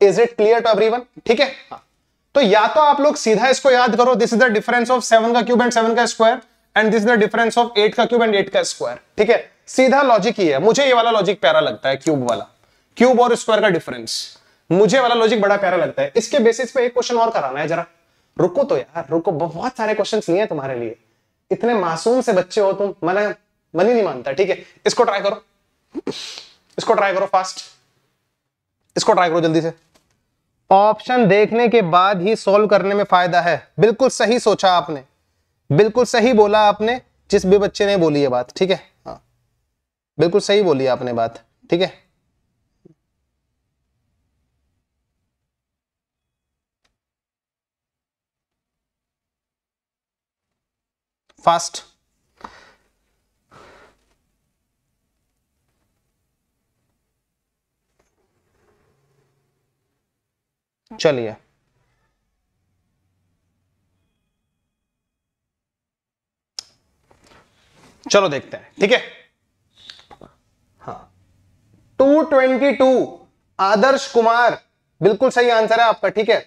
is it clear to everyone ठीक है? हाँ। तो या तो आप लोग सीधा इसको याद करो this is the difference of seven का क्यूब एंड सेवन का square and this is the difference of eight का क्यूब एंड एट का स्क्वायर ठीक है? सीधा लॉजिक ही है। मुझे ये वाला लॉजिक प्यारा लगता है क्यूब वाला। क्यूब और स्क्वायर का डिफरेंस मुझे वाला लॉजिक बड़ा प्यारा लगता है। इसके बेसिस पे एक क्वेश्चन और कराना है जरा। रुको तो यार, रुको, बहुत सारे क्वेश्चन लिए हैं तुम्हारे लिए। इतने मासूम से बच्चे हो तुम, मैंने, मन ही नहीं मानता, ठीक है? इसको ट्राई करो। इसको ट्राई करो फास्ट इसको ट्राई करो जल्दी से। ऑप्शन देखने के बाद ही सॉल्व करने में फ़ायदा है। बिल्कुल सही सोचा आपने। बिल्कुल सही बोला आपने, जिस भी बच्चे ने बोली है बात, ठीक है? हाँ। बिल्कुल सही बोली आपने बात, ठीक है? फास्ट चलिए। चलो देखते हैं, ठीक है? हाँ। Two twenty two, Adarsh Kumar. बिल्कुल सही आंसर है आपका, ठीक है?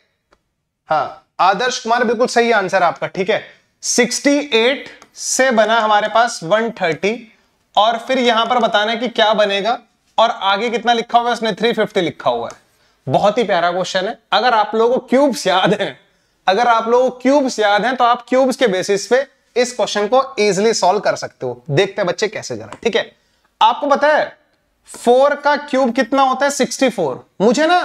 हाँ आदर्श कुमार, बिल्कुल सही आंसर है आपका, ठीक है? 68 से बना हमारे पास 130 और फिर यहाँ पर बताना है कि क्या बनेगा। और आगे कितना लिखा हुआ है, उसने 350 लिखा हुआ है। बहुत ही प्यारा क्वेश्चन है। अगर आप लोगों को क्यूब्स याद हैं, अगर आप लोगों को क्यूब्स याद हैं तो आप क्यूब्स के बेसिस पे इस क्वेश्चन को इजिली सॉल्व कर सकते हो। देखते हैं बच्चे कैसे जरा ठीक है? आपको पता है फोर का क्यूब कितना होता है? सिक्सटी फोर मुझे ना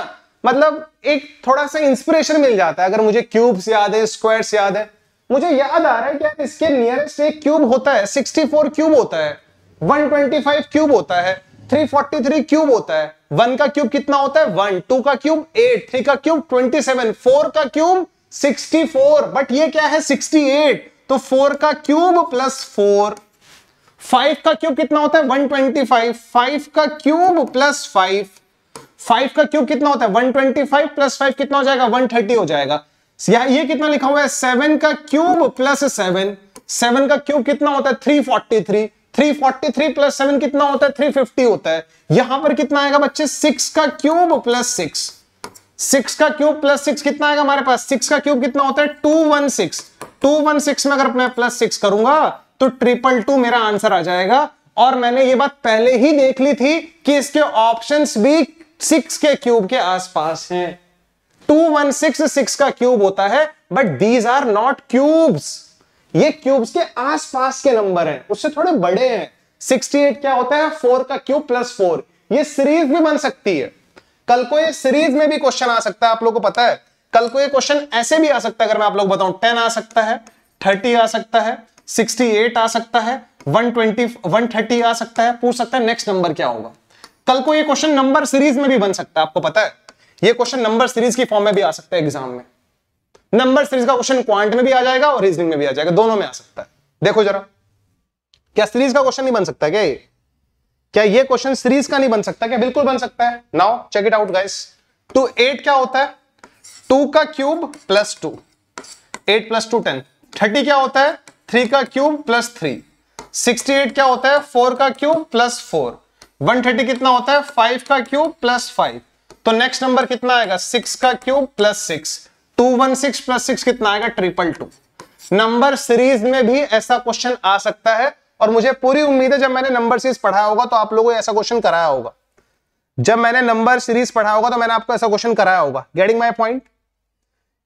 मतलब एक थोड़ा सा इंस्पिरेशन मिल जाता है, अगर मुझे क्यूब्स याद है स्क्वायर्स याद है। मुझे याद आ रहा है कि इसके नियरेस्ट एक क्यूब होता है 64 क्यूब होता है 125 क्यूब होता है 343 क्यूब होता है। वन का क्यूब कितना होता है? वन टू का क्यूब एट थ्री का क्यूब 27 फोर का क्यूब 64 बट ये क्या है? 68 तो फोर का क्यूब प्लस फोर फाइव का क्यूब कितना होता है? 125 फाइव का क्यूब प्लस फाइव फाइव का क्यूब कितना होता है? 125 प्लस फाइव कितना हो जाएगा? 130 हो जाएगा। ये कितना लिखा हुआ है? सेवन का क्यूब प्लस सेवन। सेवन का क्यूब कितना होता है? Three forty three. Three forty three plus seven कितना होता है? थ्री फिफ्टी होता है। यहाँ पर कितना आएगा बच्चे? सिक्स का क्यूब प्लस सिक्स। सिक्स का क्यूब प्लस सिक्स कितना आएगा हमारे पास? सिक्स का क्यूब कितना होता है? Two one six. Two one six में अगर मैं प्लस सिक्स करूँगा तो ट्रिपल टू मेरा आंसर आ जाएगा। और मैंने ये बात पहले ही देख ली थी कि इसके ऑप्शंस भी सिक्स के क्यूब के आसपास हैं। टू वन सिक्स सिक्स का क्यूब होता है but these are not cubes ये क्यूब्स के आसपास के नंबर हैं, उससे थोड़े बड़े हैं। 68 क्या होता है? फोर का क्यूब प्लस फोर ये सीरीज़ भी बन सकती है। कल को ये सीरीज़ में भी क्वेश्चन आ सकता है, आप लोगों को पता है। कल को ये क्वेश्चन ऐसे भी आ सकता है, अगर मैं आप लोग बताऊँ टेन आ सकता है थर्टी आ सकता है सिक्सटी एट आ सकता है वन ट्वेंटी वन थर्टी आ सकता है। पूछ सकता है नेक्स्ट नंबर क्या होगा। कल को ये क्वेश्चन नंबर सीरीज़ में भी बन सकता है, आपको पता है। ये क्वेश्चन नंबर सीरीज़ की फॉर्म में भी आ सकता है एग्ज़ाम में। नंबर सीरीज़ का क्वेश्चन क्वांट में भी आ जाएगा और रीजनिंग में भी आ जाएगा। दोनों में आ सकता है। देखो जरा। क्या सीरीज़ का क्वेश्चन नहीं बन सकता क्या ये? क्या ये क्वेश्चन सीरीज़ का नहीं बन सकता क्या? बिल्कुल बन सकता है। Now check it out guys two eight क्या होता है? टू का cube plus two eight plus two ten thirty क्या होता है? थ्री का cube plus three sixty eight क्या होता है? फोर का cube plus four one thirty कितना होता है? फाइव का क्यूब प्लस फाइव तो नेक्स्ट नंबर कितना आएगा? सिक्स का cube plus six two one six plus six कितना आएगा? ट्रिपल टू नंबर सीरीज़ में भी ऐसा क्वेश्चन आ सकता है और मुझे पूरी उम्मीद है जब मैंने नंबर सीरीज़ पढ़ाया होगा तो आप लोगों को ऐसा क्वेश्चन कराया होगा। जब मैंने नंबर सीरीज़ पढ़ा होगा तो मैंने आपको ऐसा क्वेश्चन कराया होगा। गेटिंग माई पॉइंट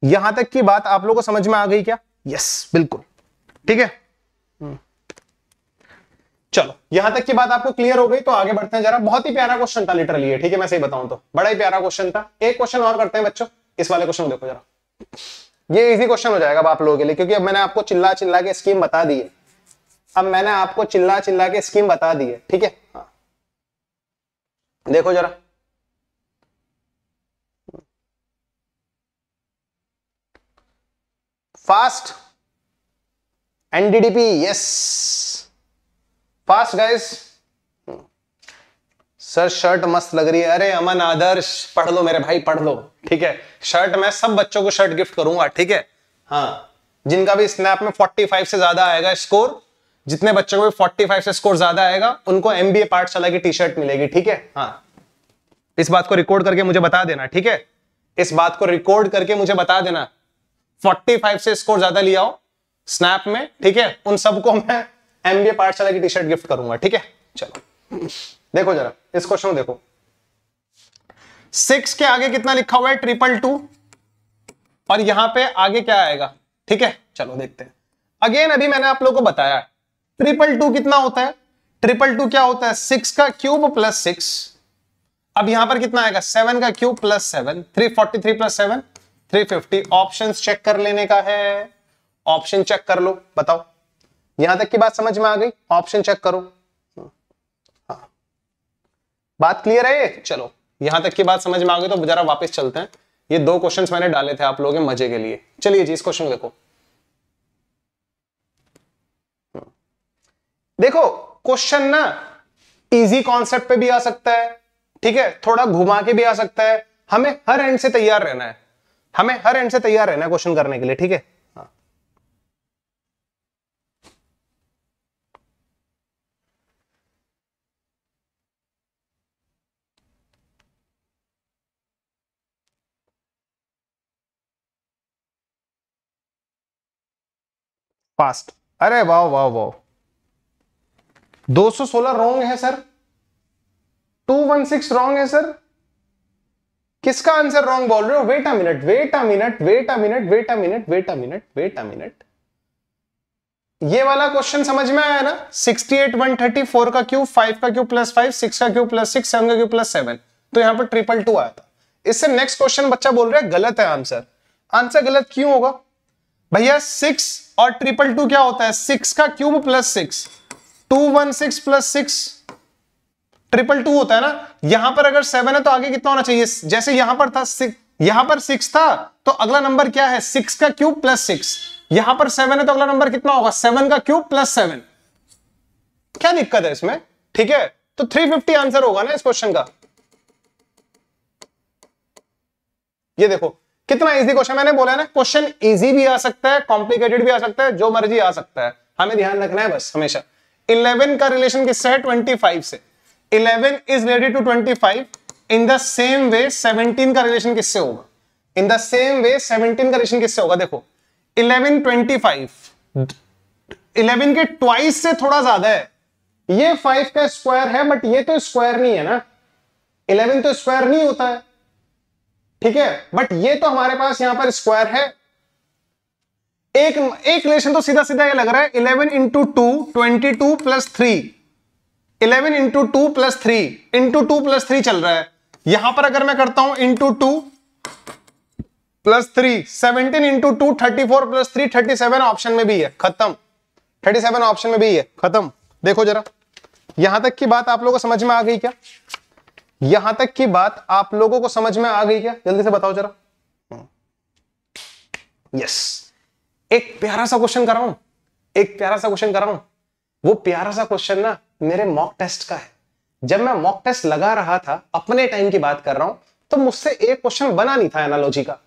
यहाँ तक की बात आप लोगों को समझ में आ गई क्या? यस बिल्कुल। ठीक है? चलो, यहाँ तक की बात आपको क्लियर हो गई तो आगे बढ़ते हैं जरा। बहुत ही प्यारा क्वेश्चन था लिटरली ठीक है? मैं सही बताऊँ तो। बड़ा ही प्यारा क्वेश्चन था। एक क्वेश्चन और करते हैं बच्चों। इस वाले क्वेश्चन देखो जरा। ये इजी क्वेश्चन हो जाएगा आप लोगों के लिए, क्योंकि अब मैंने आपको चिल्ला चिल्ला के स्कीम बता दी है अब मैंने आपको चिल्ला चिल्ला के स्कीम बता दी है ठीक है? हाँ। देखो जरा। Fast एनडीडीपी yes fast guys sir shirt मस्त लग रही है। अरे, अमन, आदर्श, पढ़ लो, मेरे भाई, पढ़ लो। ठीक है? शर्ट मैं सब बच्चों को शर्ट गिफ्ट करूँगा, ठीक है? हाँ। जिनका भी स्नैप में 45 से ज़्यादा आएगा स्कोर जितने बच्चों को भी 45 से स्कोर ज़्यादा आएगा, उनको एमबीए पाठशाला की टी शर्ट मिलेगी, ठीक है? हाँ। इस बात को रिकॉर्ड करके मुझे बता देना, ठीक है? इस बात को रिकॉर्ड करके मुझे बता देना। 45 से स्कोर ज़्यादा लिया हो स्नैप में, ठीक है? उन सबको मैं एमबीए पाठशाला की टी शर्ट गिफ्ट करूँगा, ठीक है? चलो। देखो जरा, इस क्वेश्चन देखो। सिक्स के आगे कितना लिखा हुआ है? ट्रिपल टू और यहाँ पे आगे क्या आएगा? ठीक है? चलो, देखते हैं। अगेन अभी मैंने आप लोगों को बताया ट्रिपल टू कितना होता है? ट्रिपल टू क्या होता है? सिक्स का क्यूब प्लस सिक्स अब यहाँ पर कितना आएगा? सेवन का cube plus seven three forty three plus seven three fifty option check कर लेने का है। ऑप्शन चेक कर लो। बताओ। यहाँ तक की बात समझ में आ गई? ऑप्शन चेक करो। हाँ। बात क्लियर है ये? चलो। यहाँ तक की बात समझ में आ गई तो जरा वापस चलते हैं। ये दो क्वेश्चंस मैंने डाले थे आप लोगों के मज़े के लिए। चलिए जी, इस क्वेश्चन देखो। देखो क्वेश्चन ना इजी कॉन्सेप्ट पे भी आ सकता है, ठीक है? थोड़ा घुमा के भी आ सकता है। हमें हर एंड से तैयार रहना है। हमें हर एंड से तैयार रहना है क्वेश्चन करने के लिए, ठीक है? फास्ट अरे वाह वाह वाह। 216 रॉन्ग है सर 216 रॉन्ग है सर किसका आंसर रॉन्ग बोल रहे हो? Wait a minute wait a minute wait a minute wait a minute wait a minute wait a minute ये वाला क्वेश्चन समझ में आया ना? 68 134 का क्यूब 5 का क्यूब प्लस 5 6 का क्यूब प्लस 6 7 का क्यूब प्लस 7 तो यहाँ पर ट्रिपल टू आया था। इससे नेक्स्ट क्वेश्चन बच्चा बोल रहा है, गलत है आंसर आंसर गलत क्यों होगा? भैया सिक्स और ट्रिपल टू क्या होता है? सिक्स का cube plus six two one six plus six triple two होता है ना? यहाँ पर अगर सेवन है तो आगे कितना होना चाहिए? जैसे यहाँ पर था यहाँ पर सिक्स था तो अगला नंबर क्या है? सिक्स का क्यूब प्लस सिक्स यहाँ पर सेवन है तो अगला नंबर कितना होगा? सेवन का क्यूब प्लस सेवन क्या दिक्कत है इसमें? ठीक है? तो थ्री फिफ्टी आंसर होगा ना इस क्वेश्चन का? ये देखो कितना इजी क्वेश्चन मैंने बोला ना? क्वेश्चन इजी भी आ सकता है कॉम्प्लिकेटेड भी आ सकता है, जो मर्ज़ी आ सकता है। हमें ध्यान रखना है बस, हमेशा। 11 का रिलेशन किससे है? 25 से। 11 is ready to 25 in the same way 17 का रिलेशन किससे होगा? इन द सेम वे 17 का रिलेशन किससे होगा? देखो 11 25 11 के ट्वाइस से थोड़ा ज़्यादा है। ये 5 का स्क्वायर है बट ये तो स्क्वायर नहीं है ना। 11 तो स्क्वायर नहीं होता है। ठीक है? बट ये तो हमारे पास यहाँ पर स्क्वायर है। एक एक रिलेशन तो सीधा सीधा ये लग रहा है। Eleven into two twenty two plus three eleven into two plus three into two plus three चल रहा है। यहाँ पर अगर मैं करता हूँ into two plus three seventeen into two thirty four plus three thirty seven option में भी है। खत्म। थर्टी सेवन ऑप्शन में भी है। खत्म। देखो जरा। यहाँ तक की बात आप लोगों को समझ में आ गई क्या? यहाँ तक की बात आप लोगों को समझ में आ गई क्या? जल्दी से बताओ जरा। यस एक प्यारा सा क्वेश्चन कर रहा हूँ एक प्यारा सा क्वेश्चन कर रहा हूँ वो प्यारा सा क्वेश्चन ना मेरे मॉक टेस्ट का है। जब मैं मॉक टेस्ट लगा रहा था, अपने टाइम की बात कर रहा हूँ तो मुझसे एक क्वेश्चन बना नहीं था एनालॉजी का।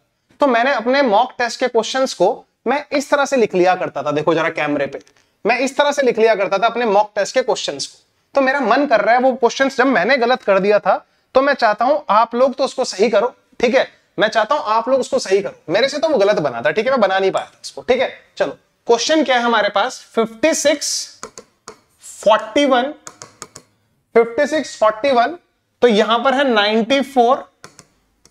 तो मैंने अपने मॉक टेस्ट के क्वेश्चंस को मैं इस तरह से लिख लिया करता था। देखो जरा कैमरे पे। मैं इस तरह से लिख लिया करता था अपने मॉक टेस्ट के क्वेश्चंस को। तो मेरा मन कर रहा है वो क्वेश्चन जब मैंने गलत कर दिया था तो मैं चाहता हूँ आप लोग तो उसको सही करो, ठीक है? मैं चाहता हूँ आप लोग उसको सही करो। मेरे से तो वो गलत बना था, ठीक है? मैं बना नहीं पाया था इसको ठीक है? चलो क्वेश्चन क्या है हमारे पास? 56 41 56 41 तो यहाँ पर है 94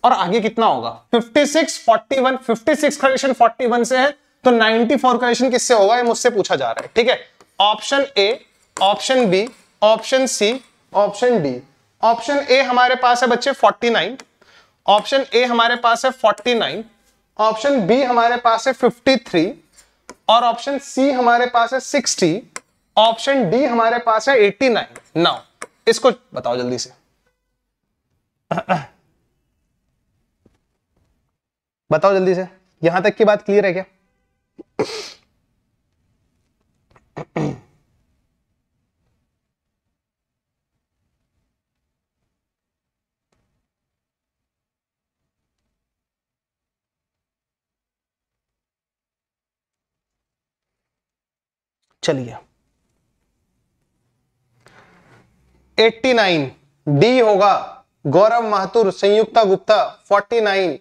और आगे कितना होगा? 56 41 56 का रिलेशन 41 से है तो 94 का रिलेशन किससे होगा? ये मुझसे पूछा जा रहा है, ठीक है? Option A option B option C, option D. Option A हमारे पास है बच्चे 49 ऑप्शन ए हमारे पास है 49 ऑप्शन बी हमारे पास है 53 और ऑप्शन सी हमारे पास है 60 ऑप्शन डी हमारे पास है 89 नाउ, इसको बताओ जल्दी से। बताओ जल्दी से। यहाँ तक की बात क्लियर है क्या? चलिए। 89 डी होगा गौरव महतुर संयुक्ता गुप्ता 49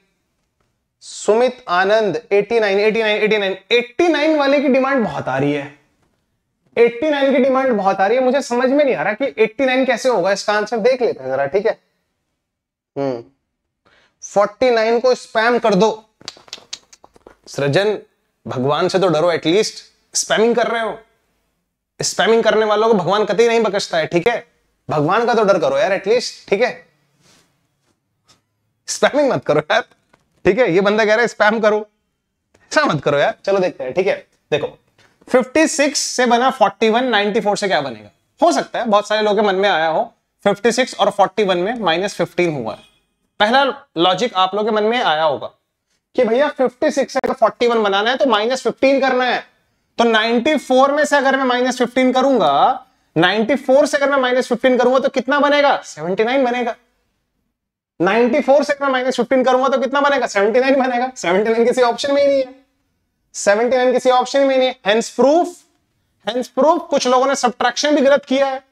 सुमित आनंद 89 89 89 89 वाले की डिमांड बहुत आ रही है। 89 की डिमांड बहुत आ रही है। मुझे समझ में नहीं आ रहा कि 89 कैसे होगा, इसका आंसर देख लेते हैं जरा, ठीक है? हम्म। 49 को स्पैम कर दो। सृजन, भगवान से तो डरो एटलीस्ट स्पैमिंग कर रहे हो। स्पैमिंग करने वालों को भगवान कतई नहीं बकसता है, ठीक है? भगवान का तो डर करो यार एटलीस्ट ठीक है? स्पैमिंग मत करो यार, ठीक है? ये बंदा कह रहा है स्पैम करो। ऐसा मत करो यार, चलो देखते हैं, ठीक है? देखो 56 से बना 41 94 से क्या बनेगा? हो सकता है, बहुत सारे लोगों के मन में आया हो 56 और 41 में माइनस फिफ्टीन हुआ। है पहला लॉजिक आप लोगों के मन में आया होगा कि भैया 56 से अगर 41 बनाना है तो माइनस फिफ्टीन करना है। तो 94 में से अगर मैं माइनस फिफ्टीन करूँगा 94 से अगर मैं माइनस फिफ्टीन करूँगा तो कितना बनेगा? 79 बनेगा। 94 से अगर मैं माइनस फिफ्टीन करूँगा तो कितना बनेगा? 79 बनेगा। 79 किसी ऑप्शन में ही नहीं है। 79 किसी ऑप्शन में नहीं है। हेंस प्रूफ हेंस प्रूफ कुछ लोगों ने सब्ट्रैक्शन भी गलत किया है।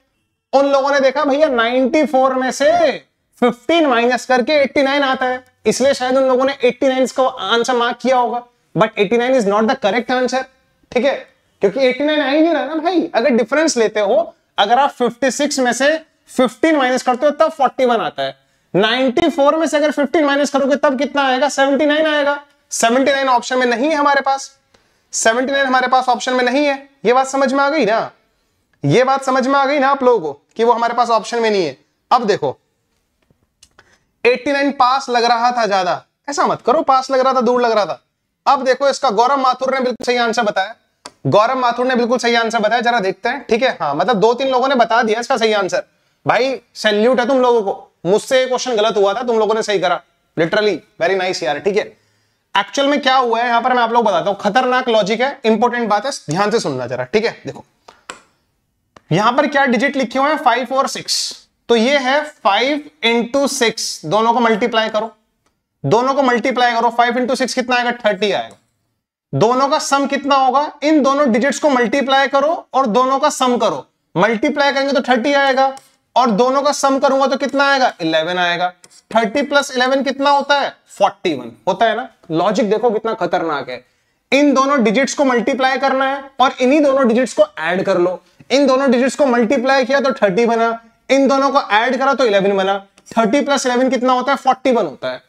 उन लोगों ने देखा, भैया 94 में से 15 माइनस करके 89 आता है। इसलिए शायद उन लोगों ने 89 को आंसर मार्क किया होगा। But 89 is not the correct answer ठीक है? क्योंकि 89 आ ही नहीं रहा ना भाई। अगर डिफरेंस लेते हो, अगर आप 56 में से 15 माइनस करते हो, तब 41 आता है। 94 में से अगर 15 माइनस करोगे, तब कितना आएगा? 79 आएगा। 79 ऑप्शन में नहीं है हमारे पास। 79 हमारे पास ऑप्शन में नहीं है। ये बात समझ में आ गई ना? ये बात समझ में आ गई ना आप लोगों को कि वो हमारे पास ऑप्शन में नहीं है? अब देखो। 89 पास लग रहा था ज़्यादा। ऐसा मत करो पास लग रहा था, दूर लग रहा था। अब देखो इसका गौरव माथुर ने बिल्कुल सही आंसर बताया। गौरव माथुर ने बिल्कुल सही आंसर बताया, जरा देखते हैं, ठीक है? हाँ मतलब दो तीन लोगों ने बता दिया इसका सही आंसर भाई सैल्यूट है तुम लोगों को। मुझसे क्वेश्चन गलत हुआ था, तुम लोगों ने सही करा। लिटरली वेरी नाइस यार, ठीक है? एक्चुअल में क्या हुआ है, यहाँ पर मैं आप लोग बताता हूँ। खतरनाक लॉजिक है इंपॉर्टेंट बात है, ध्यान से सुनना जरा, ठीक है? देखो। यहाँ पर क्या डिजिट लिखे हुए हैं? फाइव और सिक्स तो ये है फाइव इंटू सिक्स दोनों को मल्टीप्लाई करो। दोनों को मल्टीप्लाई करो फाइव इंटू सिक्स कितना आएगा? थर्टी आएगा। दोनों का सम कितना होगा? इन दोनों डिजिट्स को मल्टीप्लाई करो और दोनों का सम करो। मल्टीप्लाई करेंगे तो थर्टी आएगा और दोनों का सम करूँगा तो कितना आएगा? इलेवन आएगा। थर्टी प्लस इलेवन कितना होता है? फोर्टी वन होता है ना? लॉजिक देखो कितना खतरनाक है। इन दोनों डिजिट्स को मल्टीप्लाई करना है और इन्हीं दोनों डिजिट्स को ऐड कर लो। इन दोनों डिजिट्स को मल्टीप्लाई किया तो थर्टी बना। इन दोनों को ऐड करा तो इलेवन बना। थर्टी प्लस इलेवन कितना होता है? फोर्टी वन होता है।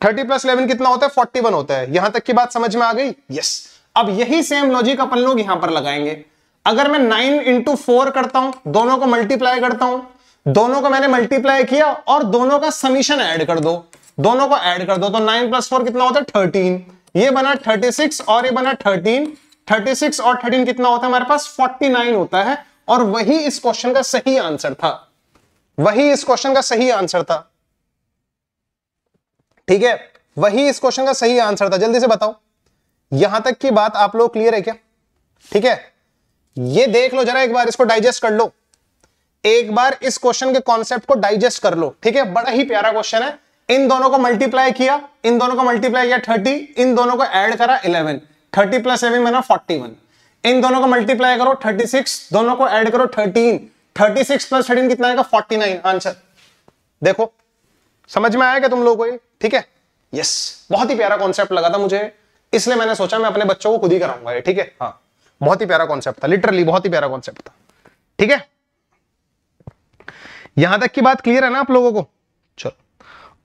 थर्टी प्लस इलेवन कितना होता है? फोर्टी वन होता है। यहाँ तक की बात समझ में आ गई? यस अब यही सेम लॉजिक अपन लोग यहाँ पर लगाएँगे। अगर मैं नाइन इंटू फोर करता हूँ, दोनों को मल्टीप्लाई करता हूँ, दोनों को मैंने मल्टीप्लाई किया और दोनों का समीशन ऐड कर दो। दोनों को ऐड कर दो तो नाइन प्लस फोर कितना होता है? थर्टीन ये बना थर्टी सिक्स और ये बना थर्टीन थर्टी सिक्स और थर्टीन कितना होता है हमारे पास? फोर्टी नाइन होता है। और वही इस क्वेश्चन का सही आंसर था। वही इस क्वेश्चन का सही आंसर था। ठीक है? वही इस क्वेश्चन का सही आंसर था। जल्दी से बताओ। यहाँ तक की बात आप लोग क्लियर है क्या? ठीक है? ये देख लो जरा, एक बार इसको डाइजेस्ट कर लो। एक बार इस क्वेश्चन के कॉन्सेप्ट को डाइजेस्ट कर लो। ठीक है? बड़ा ही प्यारा क्वेश्चन है। इन दोनों को मल्टीप्लाई किया। इन दोनों को मल्टीप्लाई किया थर्टी इन दोनों को एड करा इलेवन थर्टी प्लस सेवन बना फोर्टी वन इन दोनों को मल्टीप्लाई करो थर्टी सिक्स दोनों को एड करो thirteen thirty six plus thirteen कितना आएगा? फोर्टी नाइन आंसर देखो। समझ में आएगा तुम लोगों को ठीक है? यस बहुत ही प्यारा कॉन्सेप्ट लगा था मुझे। इसलिए मैंने सोचा मैं अपने बच्चों को खुद ही कराऊँगा ये ठीक है? हाँ। बहुत ही प्यारा कॉन्सेप्ट था लिटरली बहुत ही प्यारा कॉन्सेप्ट था। ठीक है? यहाँ तक की बात क्लियर है ना आप लोगों को? चलो।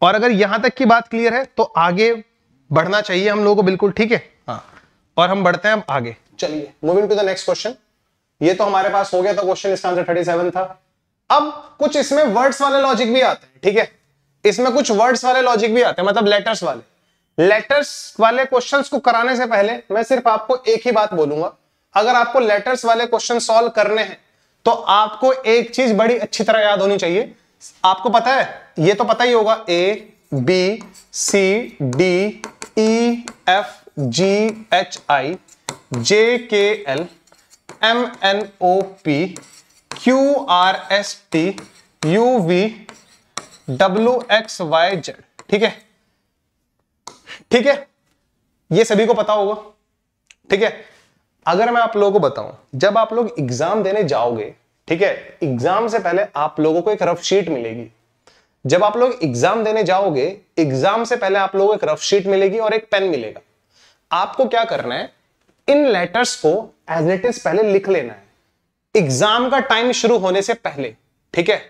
और अगर यहाँ तक की बात क्लियर है तो आगे बढ़ना चाहिए हम लोगों को बिल्कुल ठीक है? हाँ। और हम बढ़ते हैं आगे। चलिए moving to the next question ये तो हमारे पास हो गया था क्वेश्चन इसका आंसर 37 था। अब कुछ इसमें वर्ड्स वाले लॉजिक भी आते हैं ठीक है? इसमें कुछ वर्ड्स वाले लॉजिक भी आते हैं मतलब लेटर्स वाले। लेटर्स वाले क्वेश्चंस को कराने से पहले मैं सिर्फ़ आपको एक ही बात बोलूँगा। अगर आपको लेटर्स वाले क्वेश्चन सॉल्व करने हैं तो आपको एक चीज़ बड़ी अच्छी तरह याद होनी चाहिए। आपको पता है? ये तो पता ही होगा। A B C D E F G H I J K L M N O P Q R S T U V W X Y Z ठीक है? ठीक है? ये सभी को पता होगा। ठीक है? अगर मैं आप लोगों को बताऊँ, जब आप लोग एग्ज़ाम देने जाओगे, ठीक है? एग्ज़ाम से पहले आप लोगों को एक रफ शीट मिलेगी। जब आप लोग एग्ज़ाम देने जाओगे, एग्ज़ाम से पहले आप लोगों को एक रफ शीट मिलेगी और एक पेन मिलेगा। आपको क्या करना है? इन लेटर्स को एज इट इज़ पहले लिख लेना है। एग्ज़ाम का टाइम शुरू होने से पहले, ठीक है?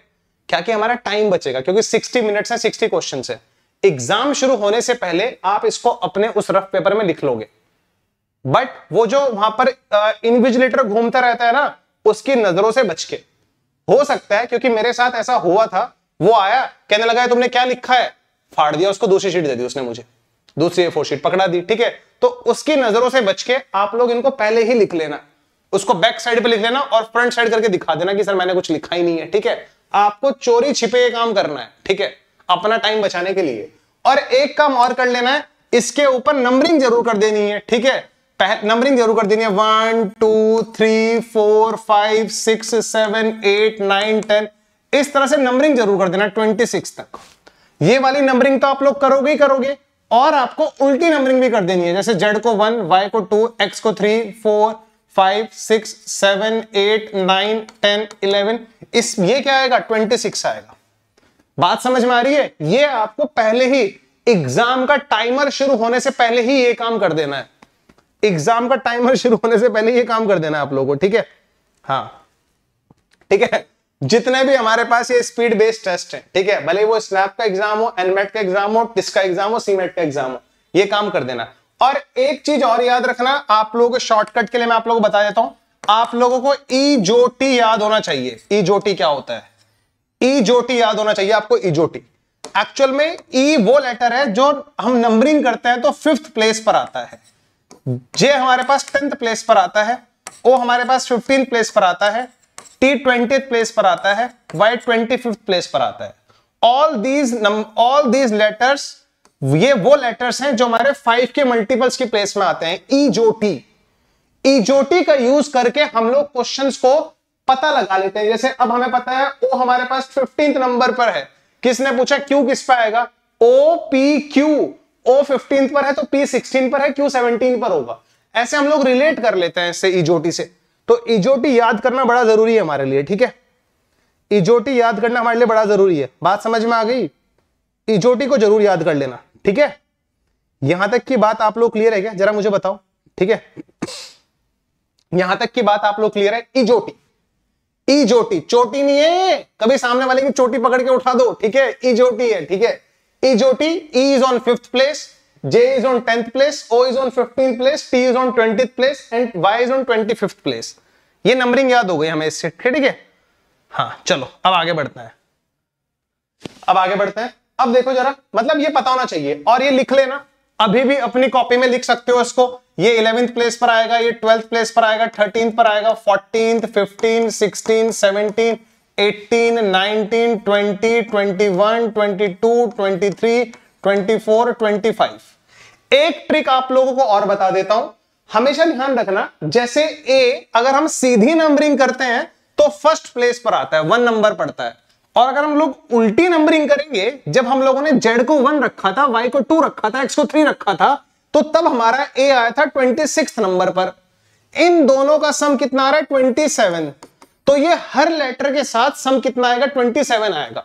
क्या कि हमारा टाइम बचेगा? क्योंकि 60 मिनट्स है 60 क्वेश्चन है। एग्ज़ाम शुरू होने से पहले आप इसको अपने उस रफ पेपर में लिख लोगे। बट वो जो वहाँ पर इनविजिलेटर घूमता रहता है ना, उसकी नज़रों से बच के। हो सकता है, क्योंकि मेरे साथ ऐसा हुआ था, वो आया, कहने लगा है तुमने क्या लिखा है? फाड़ दिया, उसको दूसरी शीट दे दी उसने मुझे। दूसरी फोर शीट पकड़ा दी, ठीक है? तो उसकी नज़रों से बच के आप लोग इनको पहले ही लिख लेना। उसको बैक साइड पे लिख लेना और फ्रंट साइड करके दिखा देना कि, सर, मैंने कुछ लिखा ही नहीं है। ठीक है? आपको चोरी छिपे काम करना है, ठीक है? अपना टाइम बचाने के लिए। और एक काम और कर लेना है, इसके ऊपर नंबरिंग ज़रूर कर देनी है, ठीक है? नंबरिंग ज़रूर कर देनी है। One two three four five six seven eight nine ten इस तरह से नंबरिंग ज़रूर कर देना ट्वेंटी सिक्स तक। ये वाली नंबरिंग तो आप लोग करोगे ही करोगे, और आपको उल्टी नंबरिंग भी कर देनी है। जैसे जेड को वन वाई को टू एक्स को three four five six seven eight nine ten eleven इस, ये क्या आएगा? ट्वेंटी सिक्स आएगा। बात समझ में आ रही है? ये आपको पहले ही एग्ज़ाम का टाइमर शुरू होने से पहले ही ये काम कर देना है। एग्ज़ाम का टाइमर शुरू होने से पहले ये काम कर देना है आप लोगों को, ठीक है? हाँ। ठीक है? जितने भी हमारे पास ये स्पीड बेस्ड टेस्ट है, ठीक है? भले वो स्नैप का एग्ज़ाम हो एनमेट का एग्ज़ाम हो टिस का एग्ज़ाम हो सीमेट का एग्ज़ाम हो, ये काम कर देना। और एक चीज़ और याद रखना, आप लोगों को शॉर्टकट के लिए मैं आप लोगों को बता देता हूँ। आप लोगों को ई जोटी याद होना चाहिए। ई जोटी क्या होता है? ई जोटी याद होना चाहिए आपको ई जोटी एक्चुअल में ई वो लेटर है जो हम नंबरिंग करते हैं तो फिफ्थ प्लेस पर आता है। जे हमारे पास टेंथ प्लेस पर आता है, ओ हमारे पास फिफ्टीन प्लेस पर आता है टी ट्वेंटी प्लेस पर आता है वाई ट्वेंटी फिफ्थ प्लेस पर आता है। All these all these letters ये वो लेटर्स हैं जो हमारे फाइव के मल्टीपल्स के प्लेस में आते हैं, ईजोटी। ईजोटी का यूज़ करके हम लोग क्वेश्चंस को पता लगा लेते हैं। जैसे अब हमें पता है, ओ हमारे पास फिफ्टींथ नंबर पर है। किसने पूछा, क्यू किस पे आएगा? O P Q. O fifteen पर है तो पी सिक्सटीन पर है, क्यू सेवनटीन पर होगा? ऐसे हम लोग रिलेट कर लेते हैं इससे इजोटी से। तो इजोटी याद करना बड़ा ज़रूरी है हमारे लिए, ठीक है? इजोटी याद करना हमारे लिए बड़ा ज़रूरी है। बात समझ में आ गई? इजोटी को ज़रूर याद कर लेना, ठीक है? यहाँ तक की बात आप लोग क्लियर है क्या? जरा मुझे बताओ, ठीक है? यहाँ तक की बात आप लोग क्लियर है? इजोटी इजोटी चोटी नहीं है कभी सामने वाले की चोटी पकड़ के उठा दो। ठीक है? इजोटी है ठीक है? इजोटी E is on fifth place J is on 10th place, O is on 15th place, T is on 20th place and Y is on 25th place. ये नंबरिंग याद हो गई हमें इससे ठीक है? हाँ चलो अब आगे बढ़ते हैं। अब आगे बढ़ते हैं। अब देखो जरा मतलब ये पता होना चाहिए और ये लिख लेना। अभी भी अपनी कॉपी में लिख सकते हो इसको ये इलेवेंथ प्लेस पर आएगा, ये ट्वेल्थ प्लेस पर आएगा थर्टीन पर आएगा fourteen fifteen sixteen seventeen eighteen nineteen twenty twenty one twenty two twenty three twenty four twenty five एक ट्रिक आप लोगों को और बता देता हूँ। हमेशा ध्यान रखना, जैसे ए अगर हम सीधी नंबरिंग करते हैं तो फ़र्स्ट प्लेस पर आता है वन नंबर पड़ता है। और अगर हम लोग उल्टी नंबरिंग करेंगे, जब हम लोगों ने जेड को वन रखा था वाई को टू रखा था एक्स को थ्री रखा था तो तब हमारा ए आया था ट्वेंटी सिक्स नंबर पर। इन दोनों का सम कितना आ रहा है? ट्वेंटी सेवन तो ये हर लेटर के साथ सम कितना आएगा? ट्वेंटी सेवन आएगा।